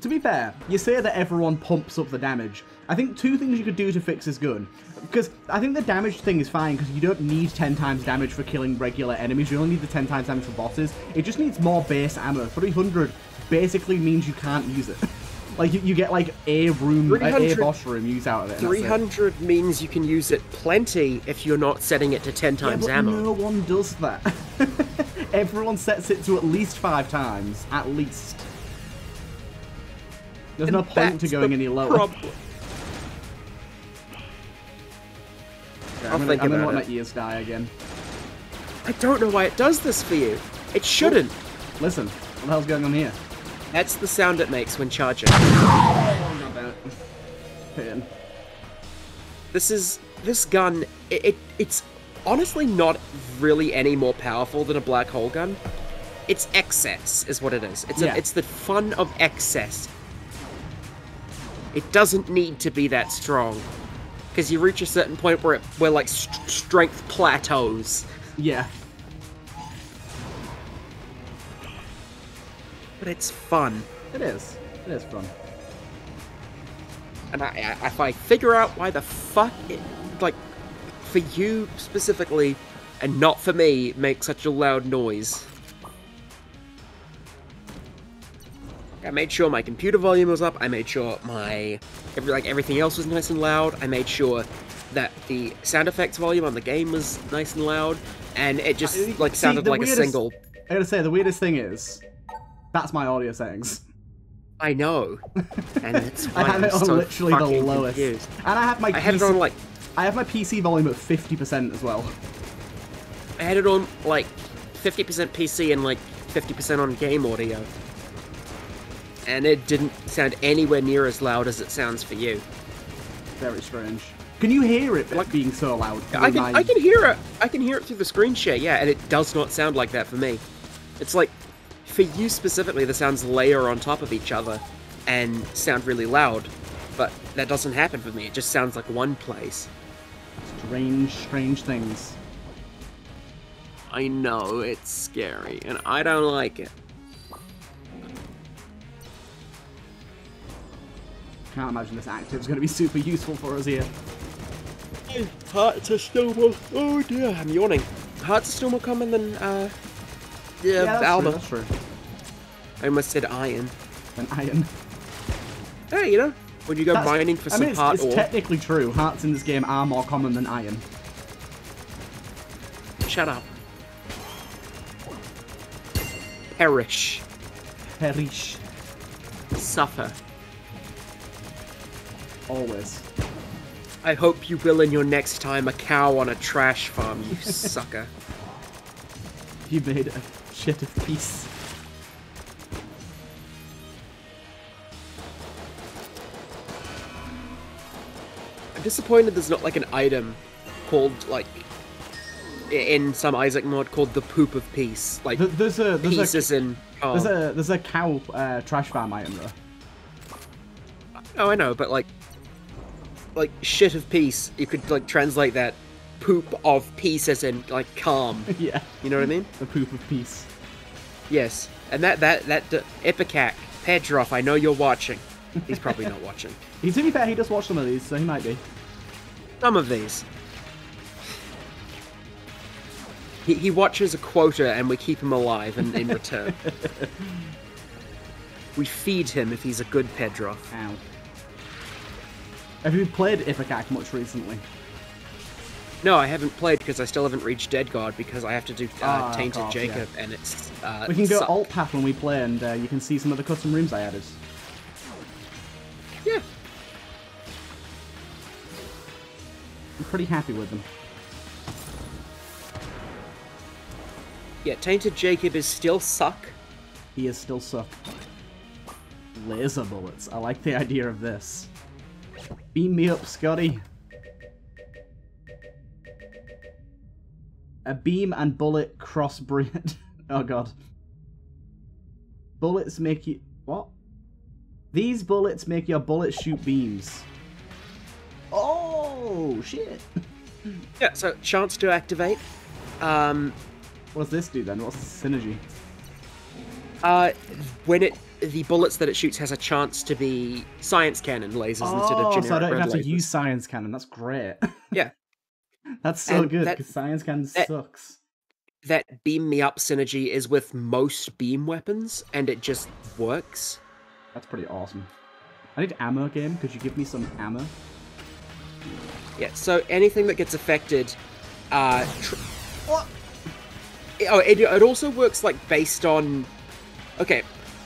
To be fair, you say that everyone pumps up the damage. I think two things you could do to fix this gun. Because I think the damage thing is fine because you don't need 10 times damage for killing regular enemies. You only need the 10 times damage for bosses. It just needs more base ammo. 300 basically means you can't use it. like, you, you get like a room, a, a boss room use out of it. and that's it. 300 means you can use it plenty if you're not setting it to 10 Yeah, times but ammo. no one does that. Everyone sets it to at least five times. At least. There's no point to going any lower. problem. I'll I'm gonna, think I'm gonna let it. my ears die again. I don't know why it does this for you. It shouldn't. Listen, what the hell's going on here? That's the sound it makes when charging. Oh, God damn it. Pain. This is this gun. It, it it's honestly not really any more powerful than a black hole gun. It's excess, is what it is. It's Yeah. a, it's the fun of excess. It doesn't need to be that strong, because you reach a certain point where it, where like st- strength plateaus. Yeah. But it's fun, It is. It is fun. and I, I, if I figure out why the fuck it, like for you specifically, and not for me, make such a loud noise. I made sure my computer volume was up. I made sure my every, like everything else was nice and loud. I made sure that the sound effects volume on the game was nice and loud, and it just Uh, like sounded the like a single. I gotta say, the weirdest thing is, that's my audio settings. I know, and it's I have am it on so literally the lowest. confused. And I have my I had it on like I have my PC volume at 50% as well. I had it on like 50% PC and like 50% on game audio. And it didn't sound anywhere near as loud as it sounds for you. Very strange. Can you hear it Like- being so loud? I can I can hear it. I can hear it through the screen share, yeah, and it does not sound like that for me. It's like for you specifically, the sounds layer on top of each other and sound really loud. But that doesn't happen for me. It just sounds like one place. Strange, strange things. I know it's scary, and I don't like it. Can't imagine this active is going to be super useful for us here. Hearts are still more. Oh dear, I'm yawning. Hearts are still more common than uh, yeah, that's Alba. true. That's true. I almost said iron. An iron. Hey, you know, when you go That's- mining for I some mean, it's, heart it's ore, technically true. Hearts in this game are more common than iron. shut up. Perish, Perish. suffer. Always. I hope you will in your next time a cow on a trash farm, you sucker. You made a shit of peace. I'm disappointed there's not like an item called like in some Isaac mod called the poop of peace. Like Th- There's a there's peace a in. Oh. there's a there's a cow uh, trash farm item though. Oh, I know, but like, like shit of peace. You could like translate that poop of peace as in like calm. yeah, You know what I mean? the poop of peace. Yes. And that that that uh, Ipecac Pedroff, I know you're watching. He's probably not watching. He, to be fair, he does watch some of these, so he might be. Some of these. He, he watches a quota and we keep him alive in, in return. we feed him if he's a good Pedroff. Ow. Have you played Ipecac much recently? No, I haven't played because I still haven't reached Dead God because I have to do uh, of Tainted course, Jacob and it's. Uh, We can go suck. alt path when we play, and uh, you can see some of the custom rooms I added. Yeah. I'm pretty happy with them. Yeah, Tainted Jacob is still suck. He is still suck. Laser bullets. I like the idea of this. Beam me up, Scotty. A beam and bullet crossbreed. oh god. Bullets make you. What? These bullets make your bullets shoot beams. Oh, shit. Yeah, so chance to activate. Um, What does this do then? What's the synergy? uh, when it the bullets that it shoots has a chance to be science cannon lasers instead of Oh, generic so I don't have to use science cannon. That's great. Yeah. That's so And good because science cannon that- sucks. That beam me up synergy is with most beam weapons, and it just works. That's pretty awesome. I need ammo game. Could you give me some ammo? Yeah. So anything that gets affected, uh, tr- oh, it, it also works like based on. Okay,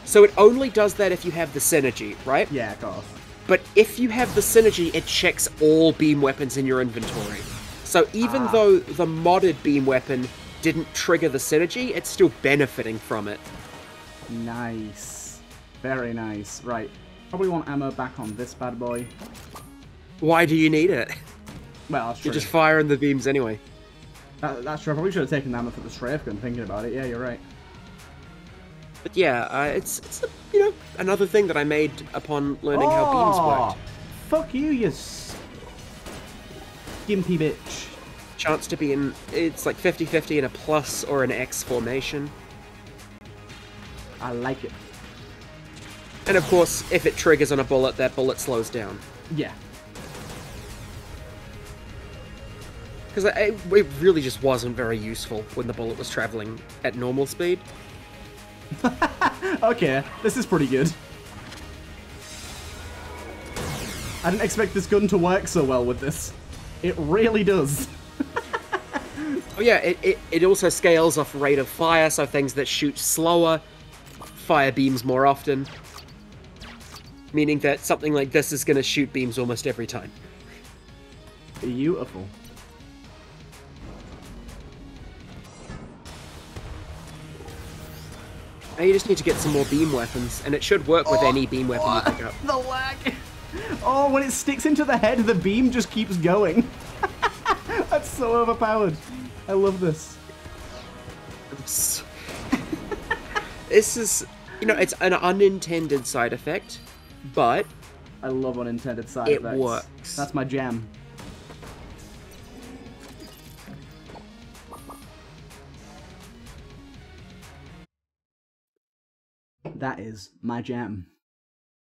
so it only does that if you have the synergy, right? Yeah, of course. But if you have the synergy, it checks all beam weapons in your inventory. So even Ah. though the modded beam weapon didn't trigger the synergy, it's still benefiting from it. Nice. Very nice. Right. Probably want ammo back on this bad boy. Why do you need it? Well, that's true. You're just firing the beams anyway. That, that's true. I probably should have taken the ammo for the strafe gun. Thinking about it, yeah, you're right. But yeah, uh, it's it's a, you know another thing that I made upon learning how beams Oh, worked. Fuck you, you gimpy bitch. Chance to be in it's like 50-50 in a plus or an X formation. I like it. And of course, if it triggers on a bullet, that bullet slows down. Yeah. Because it it really just wasn't very useful when the bullet was traveling at normal speed. Okay, this is pretty good. I didn't expect this gun to work so well with this. It really does. Oh yeah, it, it, it also scales off rate of fire, so things that shoot slower fire beams more often. meaning that something like this is going to shoot beams almost every time. Beautiful. Now you just need to get some more beam weapons, and it should work with Oh, any beam weapon you pick up. The lag. Oh, when it sticks into the head, the beam just keeps going. That's so overpowered. I love this. This is, you know, it's an unintended side effect, but I love unintended side It effects. works. That's my jam. That is my jam.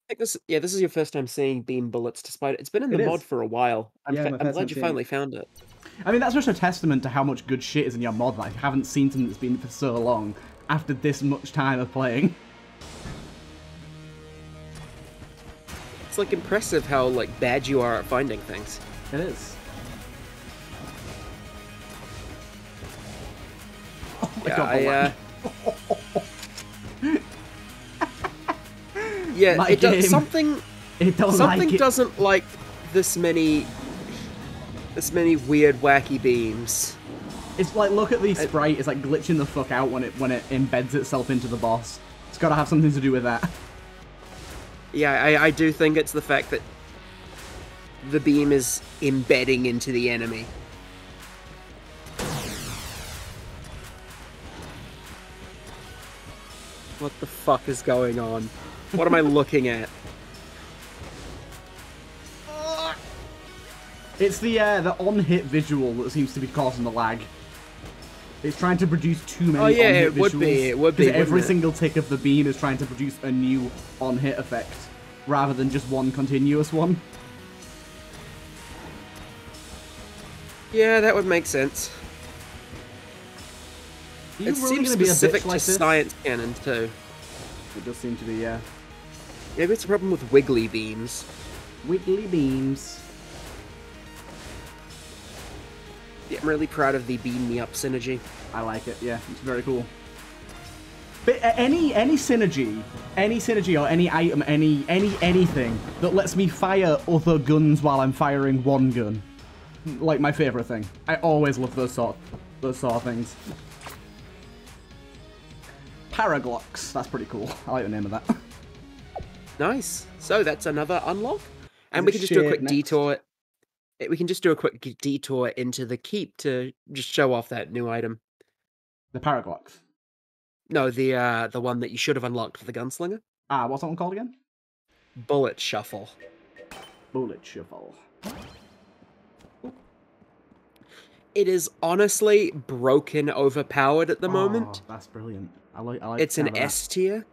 I think this, yeah, this is your first time seeing beam bullets. Despite it's been in the It mod is. for a while. I'm, Yeah, I'm glad you seeing it. finally found it. I mean, that's just a testament to how much good shit is in your mod that I haven't seen something that's been for so long after this much time of playing. It's like impressive how like bad you are at finding things. It is. Oh my Yeah, god, I, uh... yeah, My it does something. it don't something like it. doesn't like this many, this many weird, wacky beams. It's like look at the uh, sprite. It's like glitching the fuck out when it when it embeds itself into the boss. It's got to have something to do with that. Yeah, I, I do think it's the fact that the beam is embedding into the enemy. What the fuck is going on? What am I looking at? It's the uh, the on-hit visual that seems to be causing the lag. It's trying to produce too many Oh, yeah, it would visuals. be, it would be, Every it? single tick of the beam is trying to produce a new on-hit effect, rather than just one continuous one. Yeah, that would make sense. Are you It really seems gonna be a bitch specific to this? science cannon too. It does seem to be, yeah. Maybe it's a problem with wiggly beams. Wiggly beams. Yeah, I'm really proud of the beam me up synergy. I like it. Yeah, it's very cool. But uh, any any synergy, any synergy or any item, any any anything that lets me fire other guns while I'm firing one gun, like my favorite thing. I always love those sort those sort of things. Paraglocks. That's pretty cool. I like the name of that. Nice. So that's another unlock, and Is we can just do a quick next? detour. eh, We can just do a quick detour into the keep to just show off that new item. The Paraglocks. No, the uh the one that you should have unlocked for the gunslinger. Ah, what's that one called again? Bullet shuffle. Bullet Shuffle. It is honestly broken overpowered at the moment. Oh, that's brilliant. I like. I like. It's an sound of that. S tier.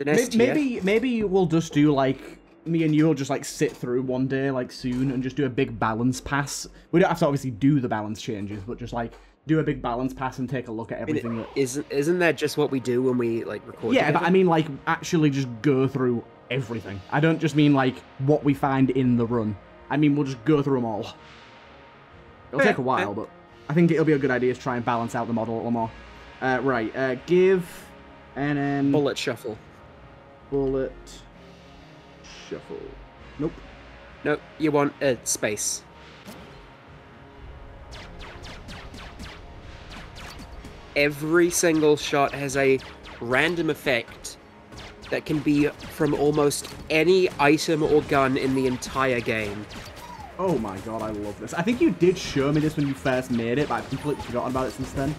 An S Maybe, maybe maybe we'll just do like me and you'll just like sit through one day like soon and just do a big balance pass. We don't have to obviously do the balance changes, but just like do a big balance pass and take a look at I mean, everything. that... isn't isn't that just what we do when we like record? Yeah, but? I mean like actually just go through everything. I don't just mean like what we find in the run. I mean we'll just go through them all. It'll take a while, but I think it'll be a good idea to try and balance out the model a little more. Uh, right, uh, give and then bullet shuffle. Bullet shuffle. Nope. No, you want uh, space. Every single shot has a random effect that can be from almost any item or gun in the entire game. Oh my god, I love this. I think you did show me this when you first made it, but I've completely forgotten about it since then.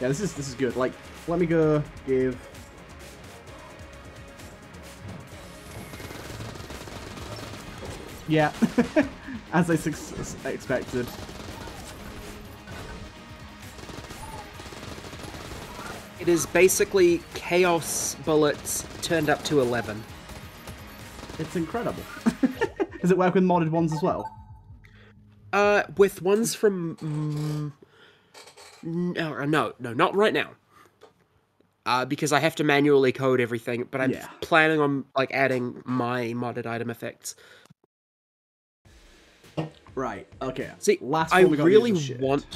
Yeah, this is this is good. Like, let me go give. Yeah, as I expected. It is basically chaos bullets turned up to 11. It's incredible. Does it work with modded ones as well? Uh, with ones from. Mm, no, no, no, not right now. Uh, because I have to manually code everything, but I'm Yeah. planning on like adding my modded item effects. Right. Okay. See, last I one we got to really want.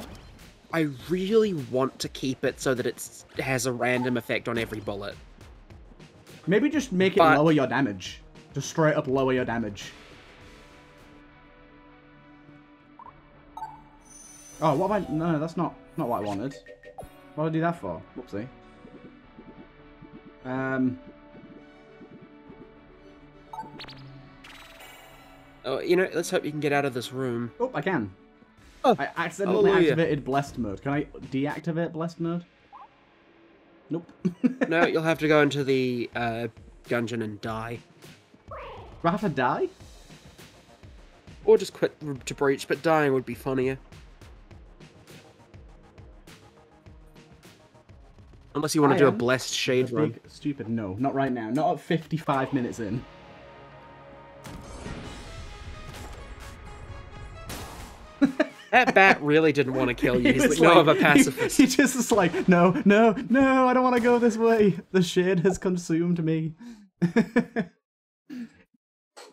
I really want to keep it so that it's, it has a random effect on every bullet. Maybe just make it lower your damage. Just straight up lower your damage. Oh, what have I... No, that's not, not what I wanted. What did I do that for? Whoopsie. Um... Oh, you know, let's hope you can get out of this room. Oh, I can. Oh, I accidentally hallelujah. activated blessed mode. Can I deactivate blessed mode? Nope. No, you'll have to go into the uh, dungeon and die. Do I have to die? Or just quit to breach, but dying would be funnier. Unless you want I to do a blessed shade run. stupid no, not right now. Not at 55 minutes in. That bat really didn't want to kill you. He's It's like, no like- of a pacifist. He, he just is like, no, no, no, I don't want to go this way. The shade has consumed me. he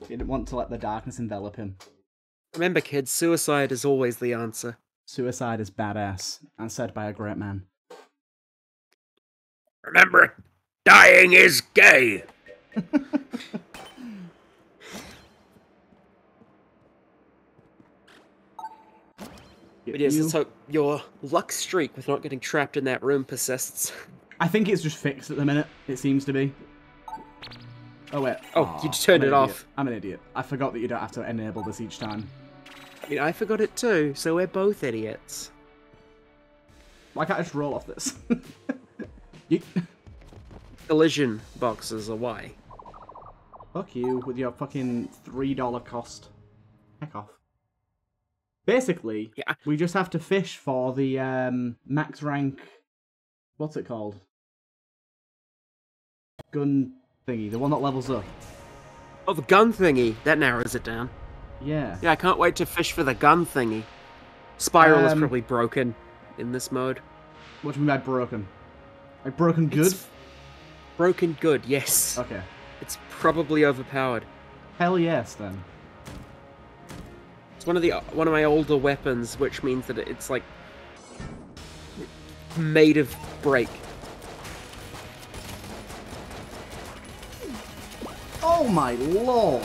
didn't want to let the darkness envelop him. Remember, kids, suicide is always the answer. Suicide is badass, and said by a great man. Remember, dying is gay. But yes, You- let's hope your luck streak with not getting trapped in that room persists. I think it's just fixed at the minute. It seems to be. Oh wait. Oh, Aw, you just turned it off. I'm an idiot. I forgot that you don't have to enable this each time. I mean, I forgot it too, so we're both idiots. Why can't I just roll off this? you... Collision boxes are why. Fuck you with your fucking three dollar cost. Heck off. Basically, Yeah. we just have to fish for the um, max rank. What's it called? Gun thingy, the one that levels up. Oh, the gun thingy. That narrows it down. Yeah. Yeah, I can't wait to fish for the gun thingy. Spiral is Um, probably broken in this mode. What do you mean by broken? Like broken good? It's broken good, yes. Okay. It's probably overpowered. Hell yes then. It's one of the one of my older weapons, which means that it's like made of break. Oh my lord!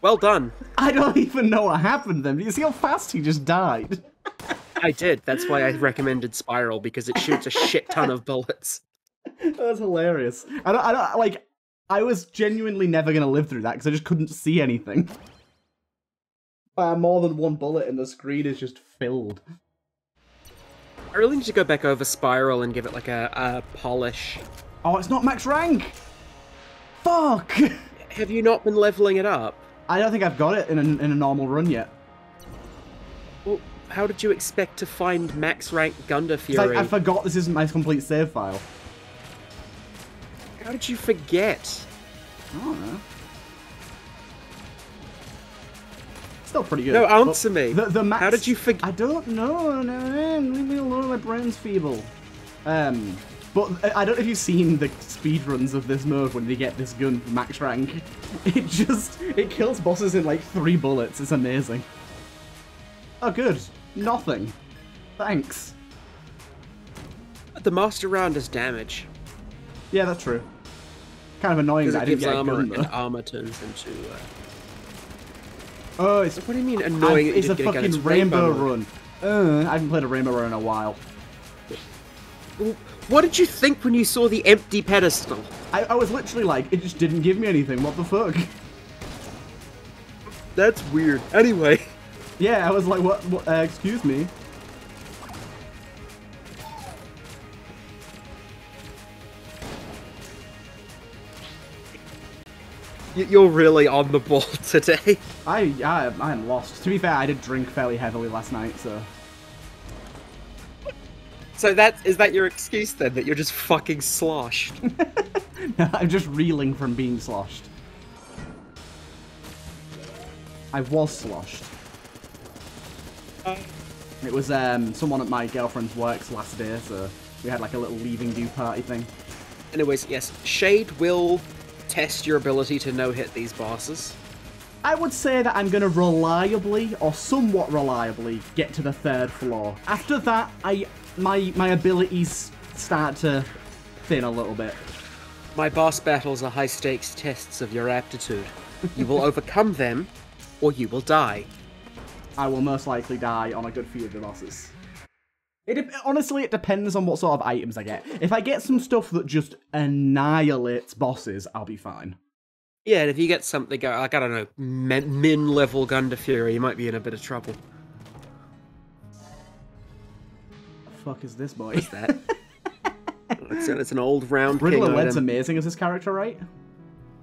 Well done. I don't even know what happened then. You see how fast he just died? I did. That's why I recommended Spiral because it shoots a shit ton of bullets. That was hilarious. I don't, I don't, like, I was genuinely never gonna live through that because I just couldn't see anything. Uh, more than one bullet and the screen is just filled. I really need to go back over Spiral and give it like a, a polish. Oh, it's not max rank! Fuck! Have you not been leveling it up? I don't think I've got it in a, in a normal run yet. Well, how did you expect to find max rank Gunderfury? like, I forgot this isn't my complete save file. How did you forget? I don't know. Still pretty good. No, answer me. The, the max... How did you forget? I don't know, man. Leave me alone. My brain's feeble. Um, but I I don't know if you've seen the speedruns of this mode when they get this gun max rank. It just it kills bosses in like three bullets. It's amazing. Oh, good. Nothing. Thanks. The master round does damage. Yeah, that's true. Kind of annoying Because that I it didn't gives get a armor, gun and armor turns into. Uh... Oh, it's What do you mean annoying? it's a didn't get gun? fucking rainbow, mode. run. Uh, I haven't played a rainbow run in a while. What did you think when you saw the empty pedestal? I, I was literally like, it just didn't give me anything. What the fuck? That's weird. Anyway, Yeah, I was like, what? what uh, excuse me. You're really on the ball today. I, I, I'm lost. To be fair, I did drink fairly heavily last night, so. So that is that your excuse then? That you're just fucking sloshed? I'm just reeling from being sloshed. I was sloshed. It was um someone at my girlfriend's work's last day, so we had like a little leaving do party thing. Anyways, yes, Shade will test your ability to no hit these bosses. I would say that I'm going to reliably, or somewhat reliably, get to the third floor. After that, I my my abilities start to thin a little bit. My boss battles are high stakes tests of your aptitude. You will overcome them, or you will die. I will most likely die on a good few of the bosses. It honestly, it depends on what sort of items I get. If I get some stuff that just annihilates bosses, I'll be fine. Yeah, and if you get something uh, like I don't know, min, min level Gunderfury, you might be in a bit of trouble. The fuck is this boy? What's that? it's, an, it's an old round Riddler king Led's item. amazing as this character, right?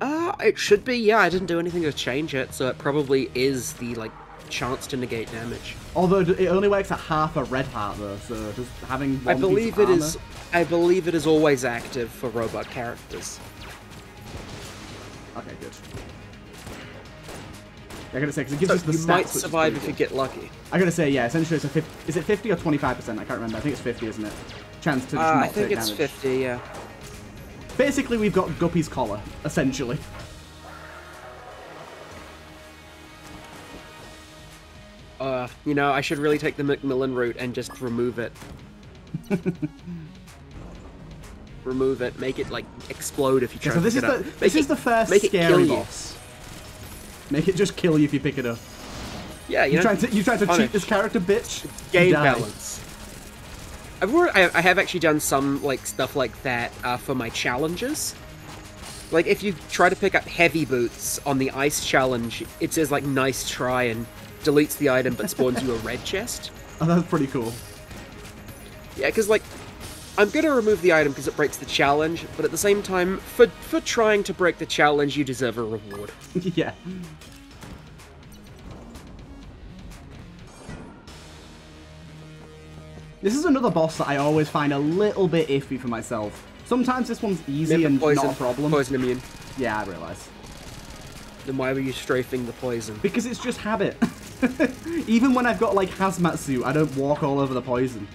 Uh, it should be. Yeah, I didn't do anything to change it, so it probably is the like chance to negate damage. Although it only works at half a red heart though, so just having one I believe it is. armor- I believe it is always active for robot characters. Okay, good. I gotta say, because it gives So us the you stats, might survive if you get lucky. I gotta say, yeah, essentially it's a 50, is it 50 or 25%? I can't remember. I think it's 50, isn't it? Chance to just Uh, not I think it's damage. 50. Yeah. Basically, we've got Guppy's collar, essentially. Uh, you know, I should really take the McMillen route and just remove it. remove it. Make it like explode if you try Okay, so to this pick is it the up. this Make is it- the first make it scary boss. Make it just kill you if you pick it up. Yeah, you You know, trying to you trying to cheat this character, bitch? game balance. I've already, I have actually done some like stuff like that uh, for my challenges. Like if you try to pick up heavy boots on the ice challenge, it says like "nice try" and deletes the item but spawns you a red chest. Oh, that's pretty cool. Yeah, because like I'm gonna remove the item because it breaks the challenge, but at the same time, for for trying to break the challenge, you deserve a reward. yeah. This is another boss that I always find a little bit iffy for myself. Sometimes this one's easy Remember and poison, not a problem. Poison immune. Yeah, I realise. Then why were you strafing the poison? Because it's just habit. Even when I've got like hazmat suit, I don't walk all over the poison.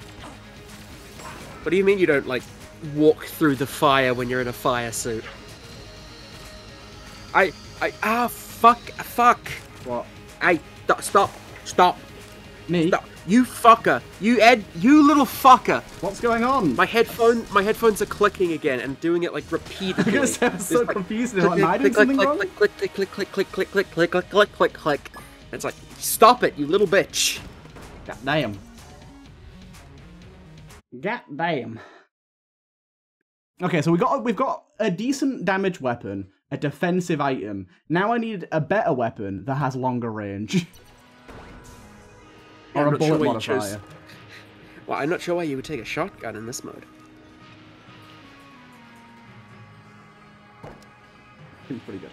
What do you mean you don't like walk through the fire when you're in a fire suit? I I ah fuck fuck. What? I st- stop stop Me? stop. You fucker. You Ed. You little fucker. What's going on? My headphone my headphones are clicking again and doing it like repeatedly. I'm gonna I'm so It's like, confused. click, Am I doing click, something click, wrong? click, click, click, click, click, click, click, click, click, click, click, click, click. It's like stop it, you little bitch. God damn. God damn. Okay, so we got we've got a decent damage weapon, a defensive item. Now I need a better weapon that has longer range. Or I'm a not sure bullet why you chose- Well, I'm not sure why you would take a shotgun in this mode. Seems pretty good.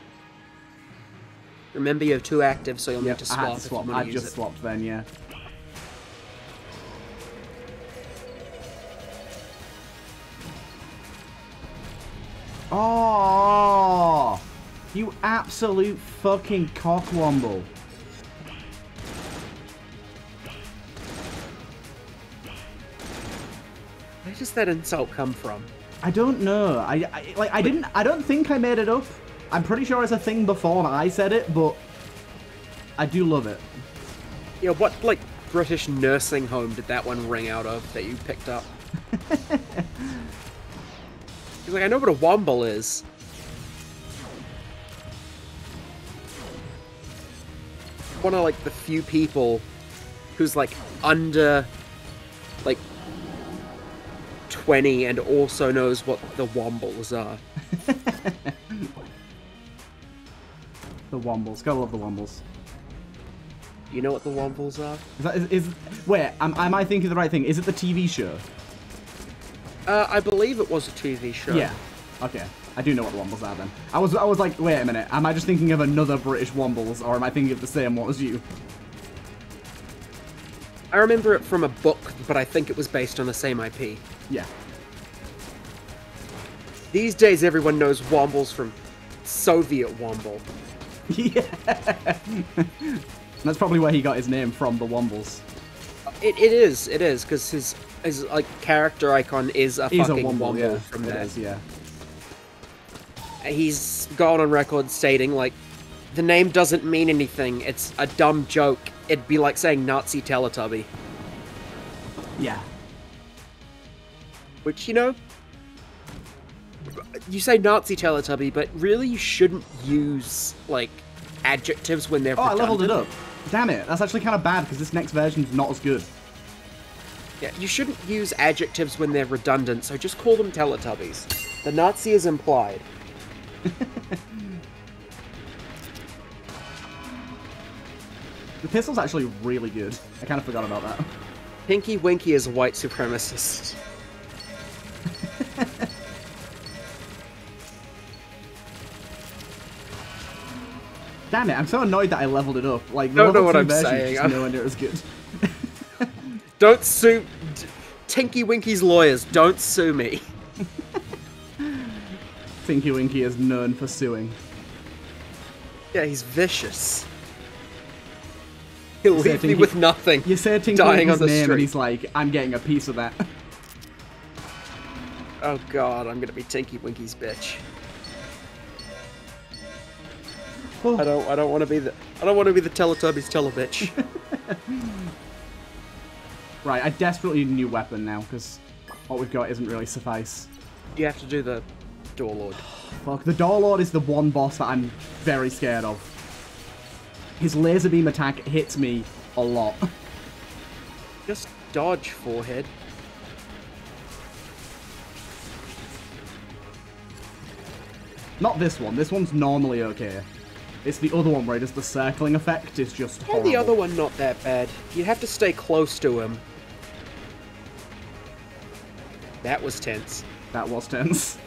Remember, you have two active, so you'll Yep, need to I swap, had to swap. you want I've to use just it. swapped then, yeah. Oh, you absolute fucking cockwomble. Where does that insult come from? I don't know. I, I like. I didn't. I don't think I made it up. I'm pretty sure it's a thing before I said it, but I do love it. Yeah, what like British nursing home did that one ring out of that you picked up? He's like, I know what a womble is. One of like the few people who's like under like 20 and also knows what the wombles are. The Wombles. Gotta love the Wombles. You know what the wombles are? Is that is, is wait? Am, am I thinking the right thing? Is it the TV show? Uh, I believe it was a TV show. Yeah. Okay. I do know what the Wombles are then. I was I was like, wait a minute. Am I just thinking of another British Wombles, or am I thinking of the same one as you? I remember it from a book, but I think it was based on the same IP. Yeah. These days, everyone knows Wombles from Soviet Womble. Yeah. That's probably where he got his name from, the Wombles. Uh, it, it is, it is, because his his like character icon is a He's a fucking Womble, Womble yeah. from that. is, yeah. He's gone on record stating like the name doesn't mean anything. It's a dumb joke. It'd be like saying Nazi Teletubby, Yeah. Which you know. You say Nazi Teletubby, but really you shouldn't use like adjectives when they're. Oh, I leveled it up. Damn it. That's actually kind of bad because this next version's not as good. Yeah, you shouldn't use adjectives when they're redundant, so just call them Teletubbies. The Nazi is implied. The pistol's actually really good. I kind of forgot about that. Pinky Winky is a white supremacist. Damn it, I'm so annoyed that I leveled it up. Like, the Don't know what I'm saying. just nowhere near as good. Don't sue. Tinky Winky's lawyers, don't sue me. Tinky Winky is known for suing. Yeah, he's vicious. He'll leave me with nothing. You say Tinky Dying Winky's on the name street. and he's like, I'm getting a piece of that. Oh god, I'm gonna be Tinky Winky's bitch. Oh. I don't. I don't want to be the. I don't want to be the Teletubbies telebitch. Right, I desperately need a new weapon now, because what we've got isn't really suffice. you have to do the Door Lord. Fuck, the Door Lord is the one boss that I'm very scared of. His laser beam attack hits me a lot. Just dodge, forehead. Not this one, this one's normally okay. It's the other one where it does the circling effect, is just And horrible. the other one not that bad. You have to stay close to him. That was tense. That was tense.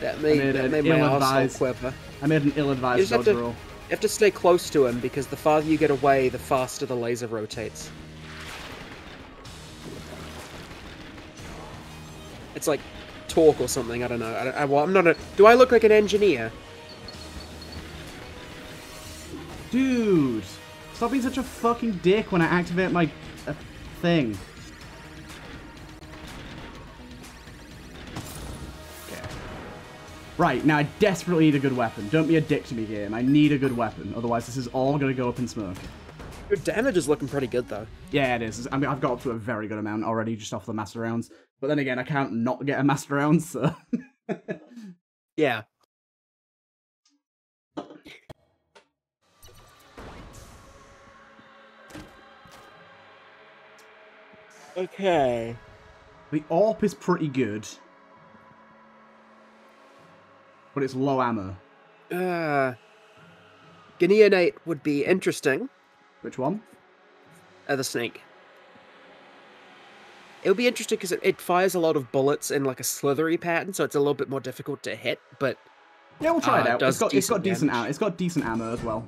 That made, made that made my arsehole quiver. I made an ill-advised dodge roll. you have to stay close to him because the farther you get away, the faster the laser rotates. It's like torque or something. I don't know. I I, well, I'm not a. Do I look like an engineer? Dude! Stop being such a fucking dick when I activate my uh, thing. Okay. Right, now I desperately need a good weapon. Don't be a dick to me, game. I need a good weapon, otherwise this is all gonna go up in smoke. Your damage is looking pretty good though. Yeah, it is. I mean, I've got up to a very good amount already just off the master rounds. But then again, I can't not get a master round, so... Yeah. Okay. the AWP is pretty good. But it's low ammo. Uh, Guineanate would be interesting. Which one? Uh, the snake. It would be interesting because it, it fires a lot of bullets in like a slithery pattern, so it's a little bit more difficult to hit. But Yeah, we'll try Uh, it out. does It's got, it's got decent decent damage. ammo. It's got decent ammo as well.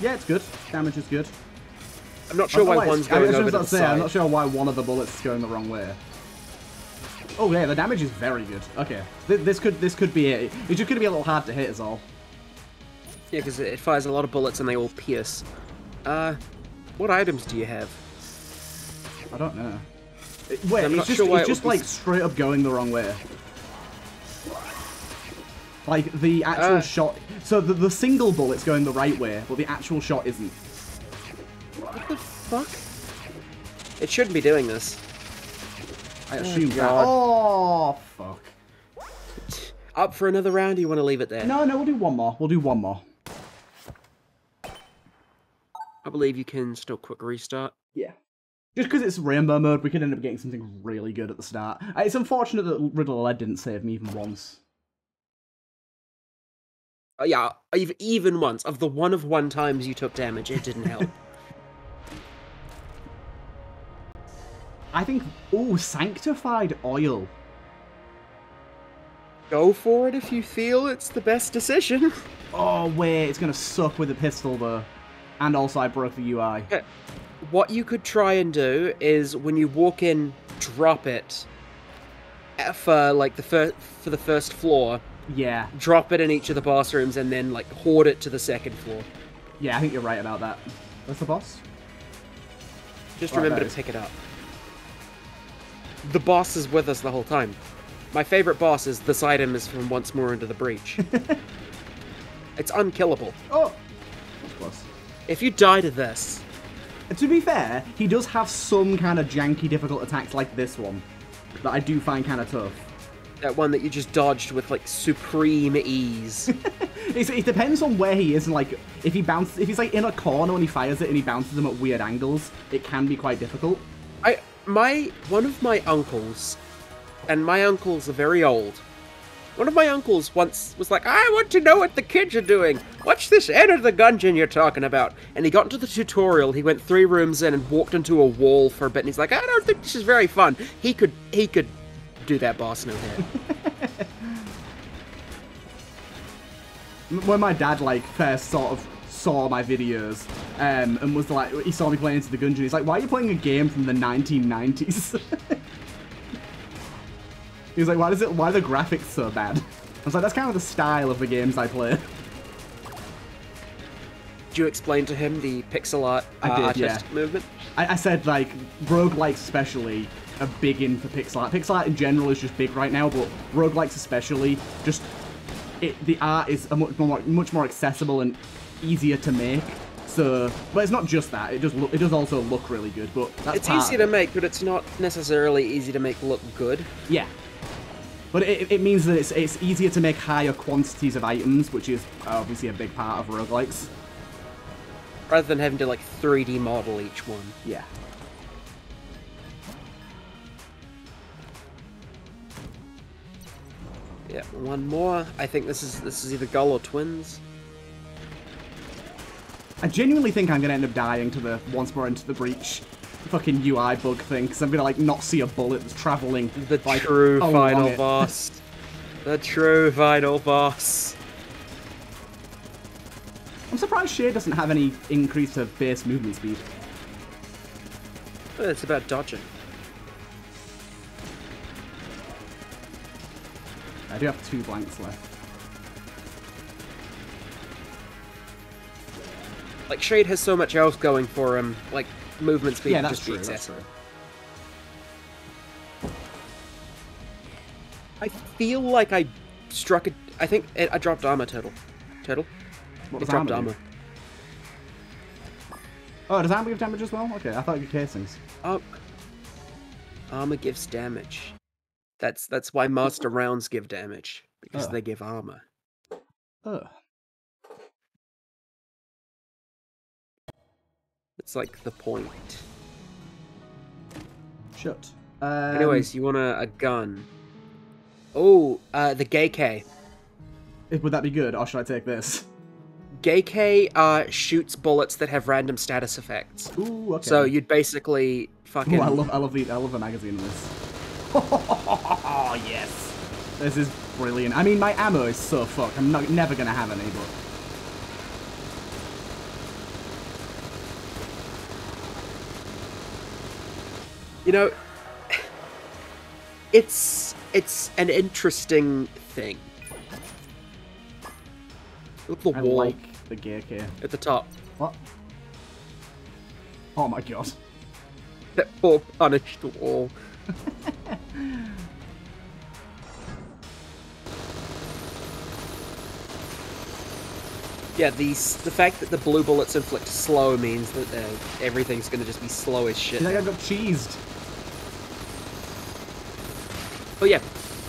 Yeah, it's good. Damage is good. I'm not sure I don't know why one's I going over just to about the say, I'm not sure why one of the bullets is going the wrong way. Oh yeah, the damage is very good. Okay, Th- this could this could be it. It's just gonna be a little hard to hit, is all. Yeah, because it, fires a lot of bullets and they all pierce. Uh, what items do you have? I don't know. It- wait, it's just sure it's it just like straight up going the wrong way. Like the actual Uh. shot. So the the single bullet's going the right way, but the actual shot isn't. What the fuck? It shouldn't be doing this. I assume that. God. Oh fuck. Up for another round? Or you want to leave it there? No, no, we'll do one more. We'll do one more. I believe you can still quick restart. Yeah. Just because it's rainbow mode, we could end up getting something really good at the start. Uh, It's unfortunate that Riddle Lead didn't save me even once. Uh, yeah, even once of the one of one times you took damage, it didn't help. I think. Oh, sanctified oil. Go for it if you feel it's the best decision. Oh wait, it's gonna suck with a pistol though. And also, I broke the UI. What you could try and do is when you walk in, drop it uh, for like the first for the first floor. Yeah, Drop it in each of the boss rooms and then like hoard it to the second floor. yeah, I think you're right about that. What's the boss? Just Right, remember to pick it up. The boss is with us the whole time. My favorite boss is this item is from Once More Into the Breach. It's unkillable. Oh, close. If you die to this, To be fair, he does have some kind of janky, difficult attacks like this one that I do find kind of tough. that one that you just dodged with like supreme ease. It's, it depends on where he is and like if he bounces, if he's like in a corner when he fires it and he bounces them at weird angles, it can be quite difficult. I my one of my uncles, and my uncles are very old. One of my uncles once was like, "I want to know what the kids are doing. What's this Enter the Gungeon you're talking about?" And he got into the tutorial. He went three rooms in and walked into a wall for a bit. And he's like, "I don't think this is very fun." He could he could do that boss no hit. when my dad like first sort of saw my videos um, and was like he saw me playing into the gungeon. He's like why are you playing a game from the 1990s he was like why does it why are the graphics so bad? I was like that's kind of the style of the games i play. Did you explain to him the pixel art uh, I did, yeah. artistic movement? I, I said like roguelikes especially are big in for pixel art. Pixel art in general is just big right now but roguelikes especially just it, the art is a much more much more accessible and easier to make so uh, but it's not just that it does look it does also look really good but that's It's easy to make, but it's not necessarily easy to make look good. yeah but it, it means that it's, it's easier to make higher quantities of items which is obviously a big part of roguelikes rather than having to like 3D model each one. yeah Yeah, one more. I think this is this is either Gull or Twins. I genuinely think I'm gonna end up dying to the once more into the breach fucking UI bug thing because I'm gonna like not see a bullet that's traveling The like, true final boss. the true final boss. I'm surprised Shade doesn't have any increase to base movement speed. It's about dodging. I do have two blanks left. Like Shade has so much else going for him. Like movement speed yeah, that's just true. be That's true. I feel like I struck a. I think it, I dropped armor total. Total. What It dropped armor? do? Oh, does armor give damage as well? Okay, I thought you casings. Oh. Armor gives damage. That's that's why master rounds give damage because Oh. they give armor. Ugh. It's like the point. Shut. Um, Anyways, you want a, a gun? Oh, uh, the Gay K. would that be good, or should I take this? Gay K uh, shoots bullets that have random status effects. Ooh, okay. So you'd basically fucking. Ooh, I love, I love the, I love the magazine in this. Oh yes, this is brilliant. I mean, my ammo is so fucked. I'm not, never gonna have any, but You know, it's it's an interesting thing. Look at the I wall like the gear here. at the top. What? Oh my god. That poor punished wall. yeah, these the fact that the blue bullets inflict slow means that uh, everything's gonna just be slow as shit. You think I got cheesed? Oh yeah.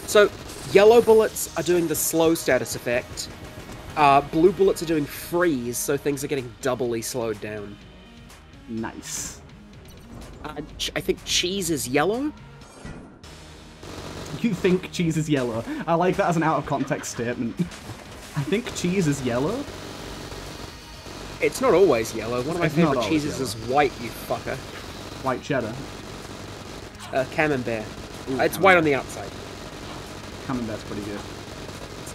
So yellow bullets are doing the slow status effect. Uh, blue bullets are doing freeze, so things are getting doubly slowed down. Nice. Uh, ch- I think cheese is yellow. You think cheese is yellow? I like that as an out of context statement. I think cheese is yellow. It's not always yellow. One of my It's favorite cheeses yellow. is white, you fucker. White cheddar. Uh, camembert. Ooh, it's white on the outside. Coming Camembert's pretty good.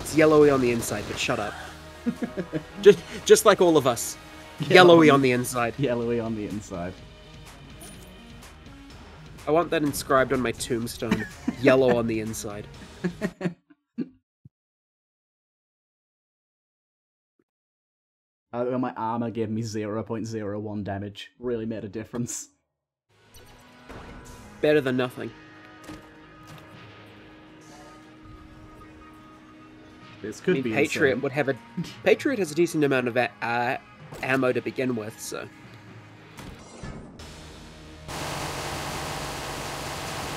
It's yellowy on the inside, but shut up. just, just like all of us. Yellowy on the inside. Yellowy on the inside. I want that inscribed on my tombstone. Yellow on the inside. Uh, my armor gave me 0.01 damage. Really made a difference. Better than nothing. This I could mean, be Patriot insane. would have a Patriot has a decent amount of uh, ammo to begin with, so.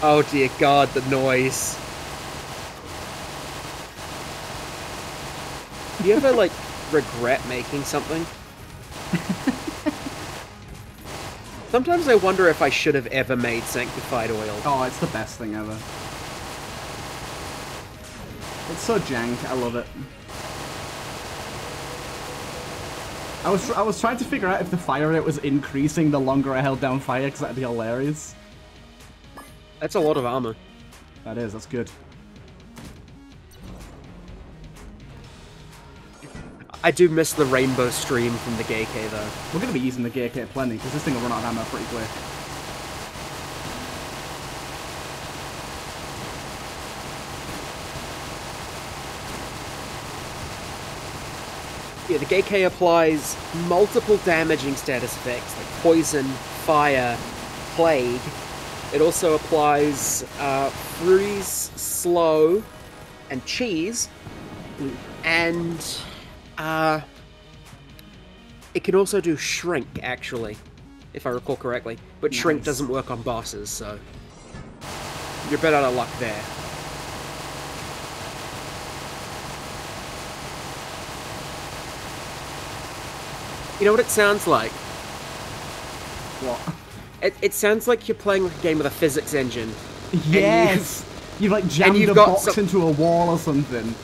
Oh dear God, the noise. Do you ever like regret making something? Sometimes I wonder if I should have ever made sanctified oil. Oh, it's the best thing ever. It's so jank. I love it. I was I was trying to figure out if the fire rate was increasing the longer I held down fire, because that'd be hilarious. That's a lot of armor. That is. That's good. I do miss the rainbow stream from the Gayk though. We're gonna be using the gear kit plenty because this thing will run out of ammo pretty quick. Yeah, the Gayk applies multiple damaging status effects like poison, fire, plague. It also applies uh, freeze, slow, and cheese, and uh, it can also do shrink actually, if I recall correctly. But shrink doesn't work on bosses, so you're better out of luck there. You know what it sounds like? What? It, it sounds like you're playing like a game with a physics engine. Yes. You've like jammed a box some- into a wall or something.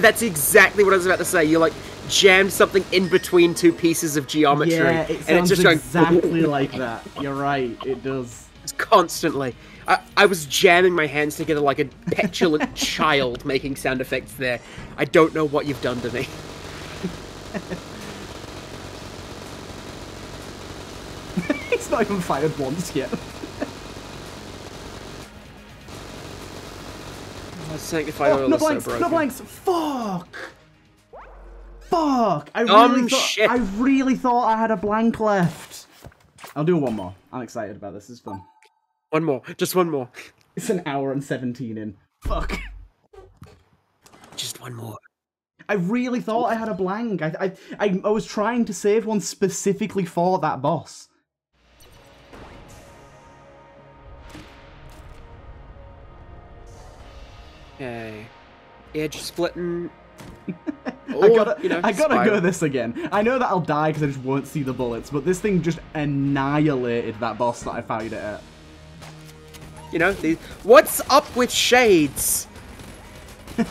That's exactly what I was about to say. You're like jammed something in between two pieces of geometry, Yeah, it and it's just going exactly like that. You're right. It does. It's constantly. I, I was jamming my hands together like a petulant child making sound effects there. I don't know what you've done to me. It's not even fired once yet. Sanctified Oh, oil no is so blanks, broken. no blanks. Fuck. Fuck. I Um, really thought shit. I really thought I had a blank left. I'll do one more. I'm excited about this. It's fun. One more, just one more, It's an hour and 17 in. Fuck. just one more. I really thought I had a blank. I, I, I, I was trying to save one specifically for that boss. Okay, edge splitting. I gotta, you know, I gotta go this again. I know that I'll die because I just won't see the bullets, but this thing just annihilated that boss that I fired it at. You know, the, what's up with shades?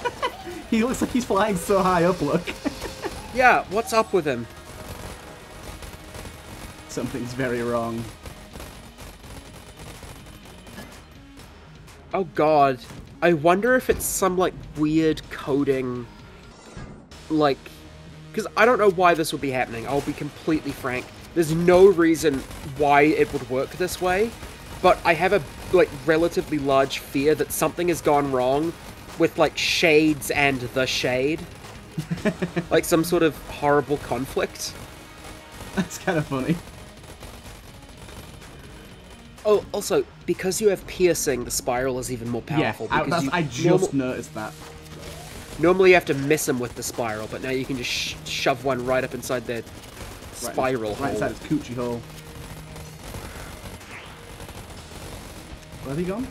He looks like he's flying so high up. Look, Yeah, what's up with him? something's very wrong. Oh god. I wonder if it's some like weird coding like cuz I don't know why this would be happening. I'll be completely frank. There's no reason why it would work this way, but I have a like relatively large fear that something has gone wrong with like shades and the shade. like some sort of horrible conflict. That's kind of funny. Oh, also, because you have piercing, the spiral is even more powerful. yeah, I, because you I just noticed that. Normally you have to miss them with the spiral, but now you can just sh- shove one right up inside their spiral right hole. inside his coochie hole. Where's he gone?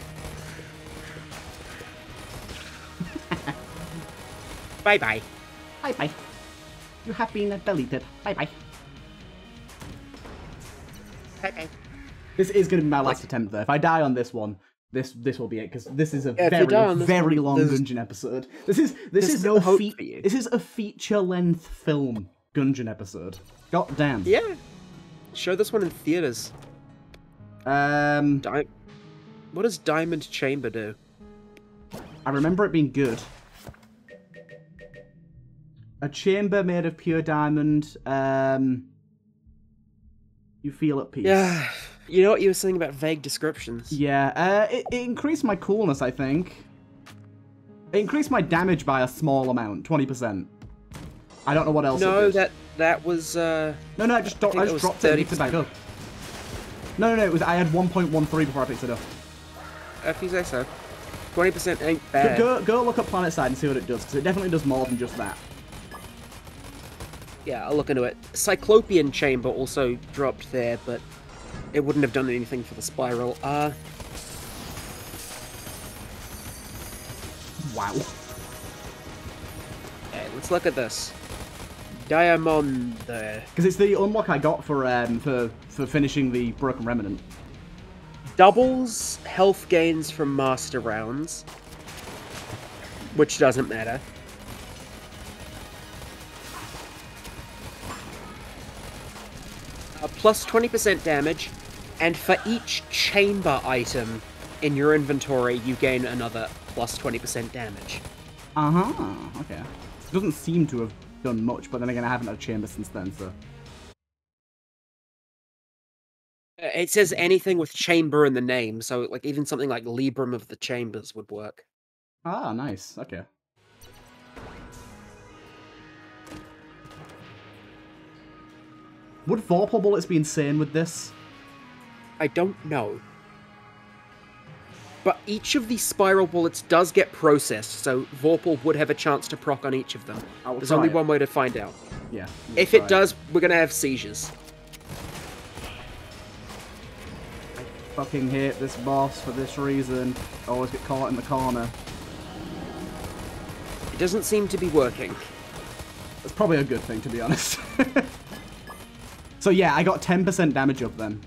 Bye bye. Bye bye. You have been deleted. Bye-bye. Bye bye. This is going to be my last attempt, though. If I die on this one, this this will be it because this is a Yeah, very very long there's- Gungeon episode. This is this there's is no a fe-. This is a feature length film Gungeon episode. God damn. Yeah. Show this one in theaters. Um, Di- what does Diamond Chamber do? I remember it being good. A chamber made of pure diamond. Um, you feel at peace. Yeah. You know what you were saying about vague descriptions? Yeah, uh, it, it increased my coolness, I think. It increased my damage by a small amount, 20%. I don't know what else No, that that was uh No, no, I just, I that just dropped it and picked it 30%. back up. No, no, no, it was, I had 1.13 before I picked it up. if you say so. Twenty percent ain't bad. Go, go look up Planetside and see what it does, because it definitely does more than just that. Yeah, I'll look into it. Cyclopean chamber also dropped there, but it wouldn't have done anything for the spiral. Uh, Wow. okay, let's look at this. Diamond. Because it's the unlock I got for um for for finishing the Broken Remnant. doubles health gains from master rounds, which doesn't matter. Uh, plus 20% damage, and for each chamber item in your inventory, you gain another plus 20% damage. Uh huh. Okay. It Doesn't seem to have done much, but then again, I haven't had a chamber since then, so. Uh, It says anything with chamber in the name, so like even something like Libram of the Chambers would work. Ah, nice. Okay. Would Vorpal bullets be insane with this? I don't know. But each of these spiral bullets does get processed, so Vorpal would have a chance to proc on each of them. There's only it. one way to find out. Yeah. If it does, we're gonna have seizures. I Fucking hate this boss for this reason. Always get caught in the corner. It doesn't seem to be working. That's probably a good thing, to be honest. so yeah, I got 10% damage up then.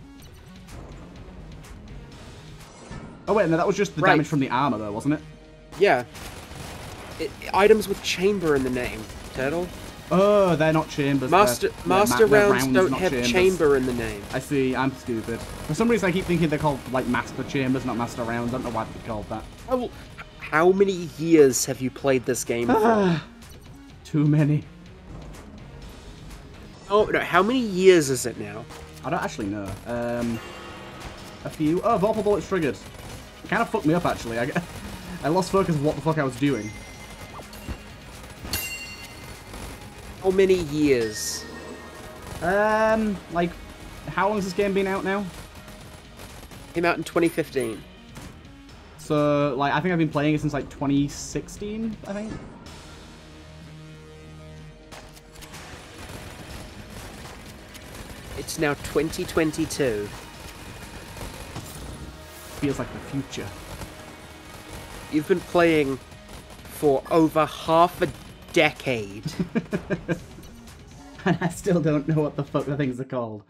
Oh wait, no, that was just the Right. damage from the armor though, wasn't it? Yeah. It, items with chamber in the name. Turtle? Oh, they're not chambers. Master they're- master they're rounds, don't not have chambers. chamber in the name. I see, I'm stupid. For some reason I keep thinking they're called like master chambers, not master rounds. I don't know why they're called that. How, how many years have you played this game for? Too many. oh, no, how many years is it now? I don't actually know. Um, a few. Oh, Vorpal Bullet's triggered. Kind of fucked me up actually. I, I lost focus of what the fuck I was doing. How many years? Um, like, how long has this game been out now? Came out in 2015. So, like, I think I've been playing it since like 2016. I think. It's now 2022. Feels like the future. You've been playing for over half a decade. and I still don't know what the fuck the things are called.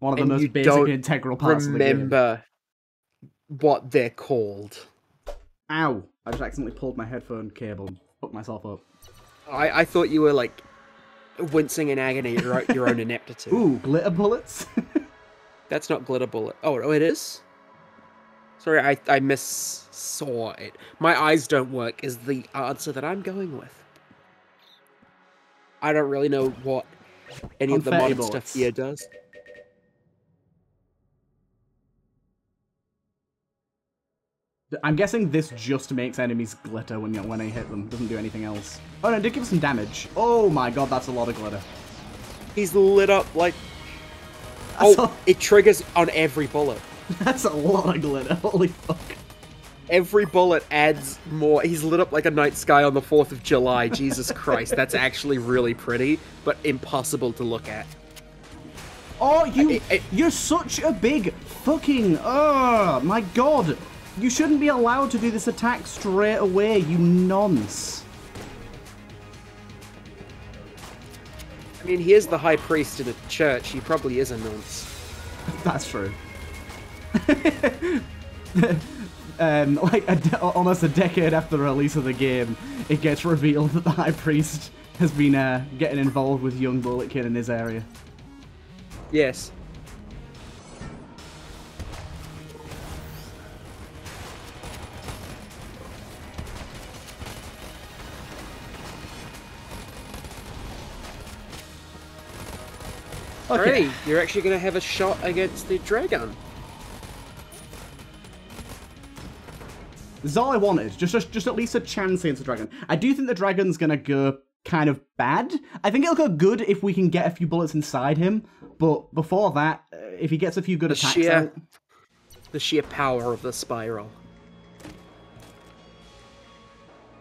One of the And most you basic integral parts of the game. Remember what they're called. Ow! I just accidentally pulled my headphone cable and fucked myself up. I, I thought you were like wincing in agony at your, your own ineptitude. Ooh, glitter bullets? That's not glitter bullet. Oh, oh, it is. Sorry, I I missaw it. My eyes don't work. Is the answer that I'm going with. I don't really know what any of the modern stuff here does. I'm guessing this just makes enemies glitter when you, when I hit them. Doesn't do anything else. Oh no, it did give some damage. Oh my god, that's a lot of glitter. He's lit up like. That's, Oh, it triggers on every bullet. that's a lot of glitter. Holy fuck. Every bullet adds more. He's lit up like a night sky on the 4th of July. Jesus Christ, that's actually really pretty, but impossible to look at. Oh, you, I- I- you're such a big fucking, oh my god. You shouldn't be allowed to do this attack straight away, you nonce. I mean, here's the high priest in a church. He probably is a nonce. That's true. um, like a almost a decade after the release of the game, it gets revealed that the High Priest has been uh, getting involved with young Bulletkin in his area. Yes. Okay. Alrighty, you're actually going to have a shot against the dragon. This is all I wanted. Just, just, just at least a chance against the dragon. I do think the dragon's gonna go kind of bad. I think it'll go good if we can get a few bullets inside him. But before that, uh, if he gets a few good The attacks sheer- out, The sheer power of the spiral.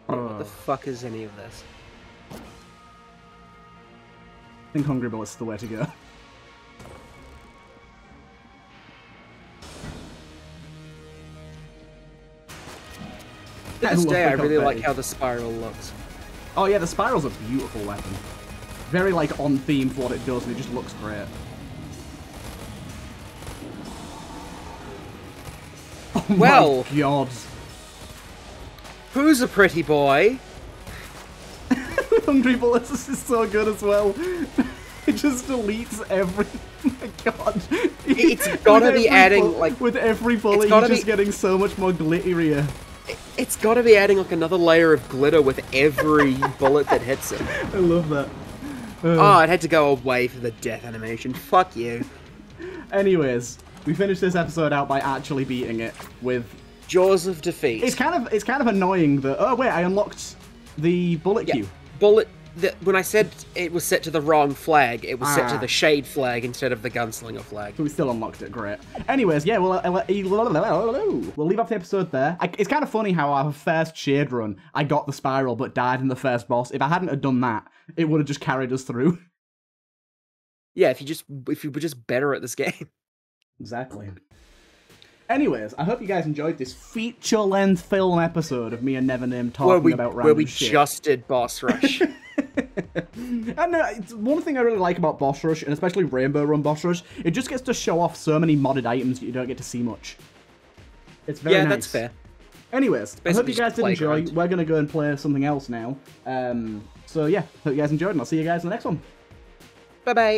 Oh. What the fuck is any of this? I think Hungry Bullet's is the way to go. To I this day, I really like how the spiral looks. Oh yeah, the spiral's a beautiful weapon. Very like on theme for what it does, and it just looks great. Oh my Well. god. Who's a pretty boy? Hungry Bullets is so good as well. It just deletes every. Oh my god. It's gotta be adding, like- With every bullet, he's gotta just be- getting so much more glitterier. It's got to be adding like another layer of glitter with every bullet that hits him. I love that. Oh, I'd had to go away for the death animation. Fuck you. Anyways, we finished this episode out by actually beating it with Jaws of Defeat. It's kind of it's kind of annoying that oh wait I unlocked the bullet yeah, queue. bullet. The, when I said it was set to the wrong flag, it was set Ah. to the shade flag instead of the gunslinger flag. So we still unlocked it. Great. Anyways, yeah, we'll uh, uh, uh, uh, we'll leave off the episode there. I, it's kind of funny how our first shade run, I got the spiral but died in the first boss. If I hadn't have done that, it would have just carried us through. Yeah, if you just if you were just better at this game. Exactly. Anyways, I hope you guys enjoyed this feature-length film episode of me and Nevernamed talking we about random where we shit. just did boss rush. and uh, it's one thing I really like about Boss Rush, and especially Rainbow Run Boss Rush, it just gets to show off so many modded items that you don't get to see much. It's very yeah, nice. that's fair. Anyways, I hope you guys did enjoy. We're gonna go and play something else now. Um, so yeah, hope you guys enjoyed, and I'll see you guys in the next one. Bye bye.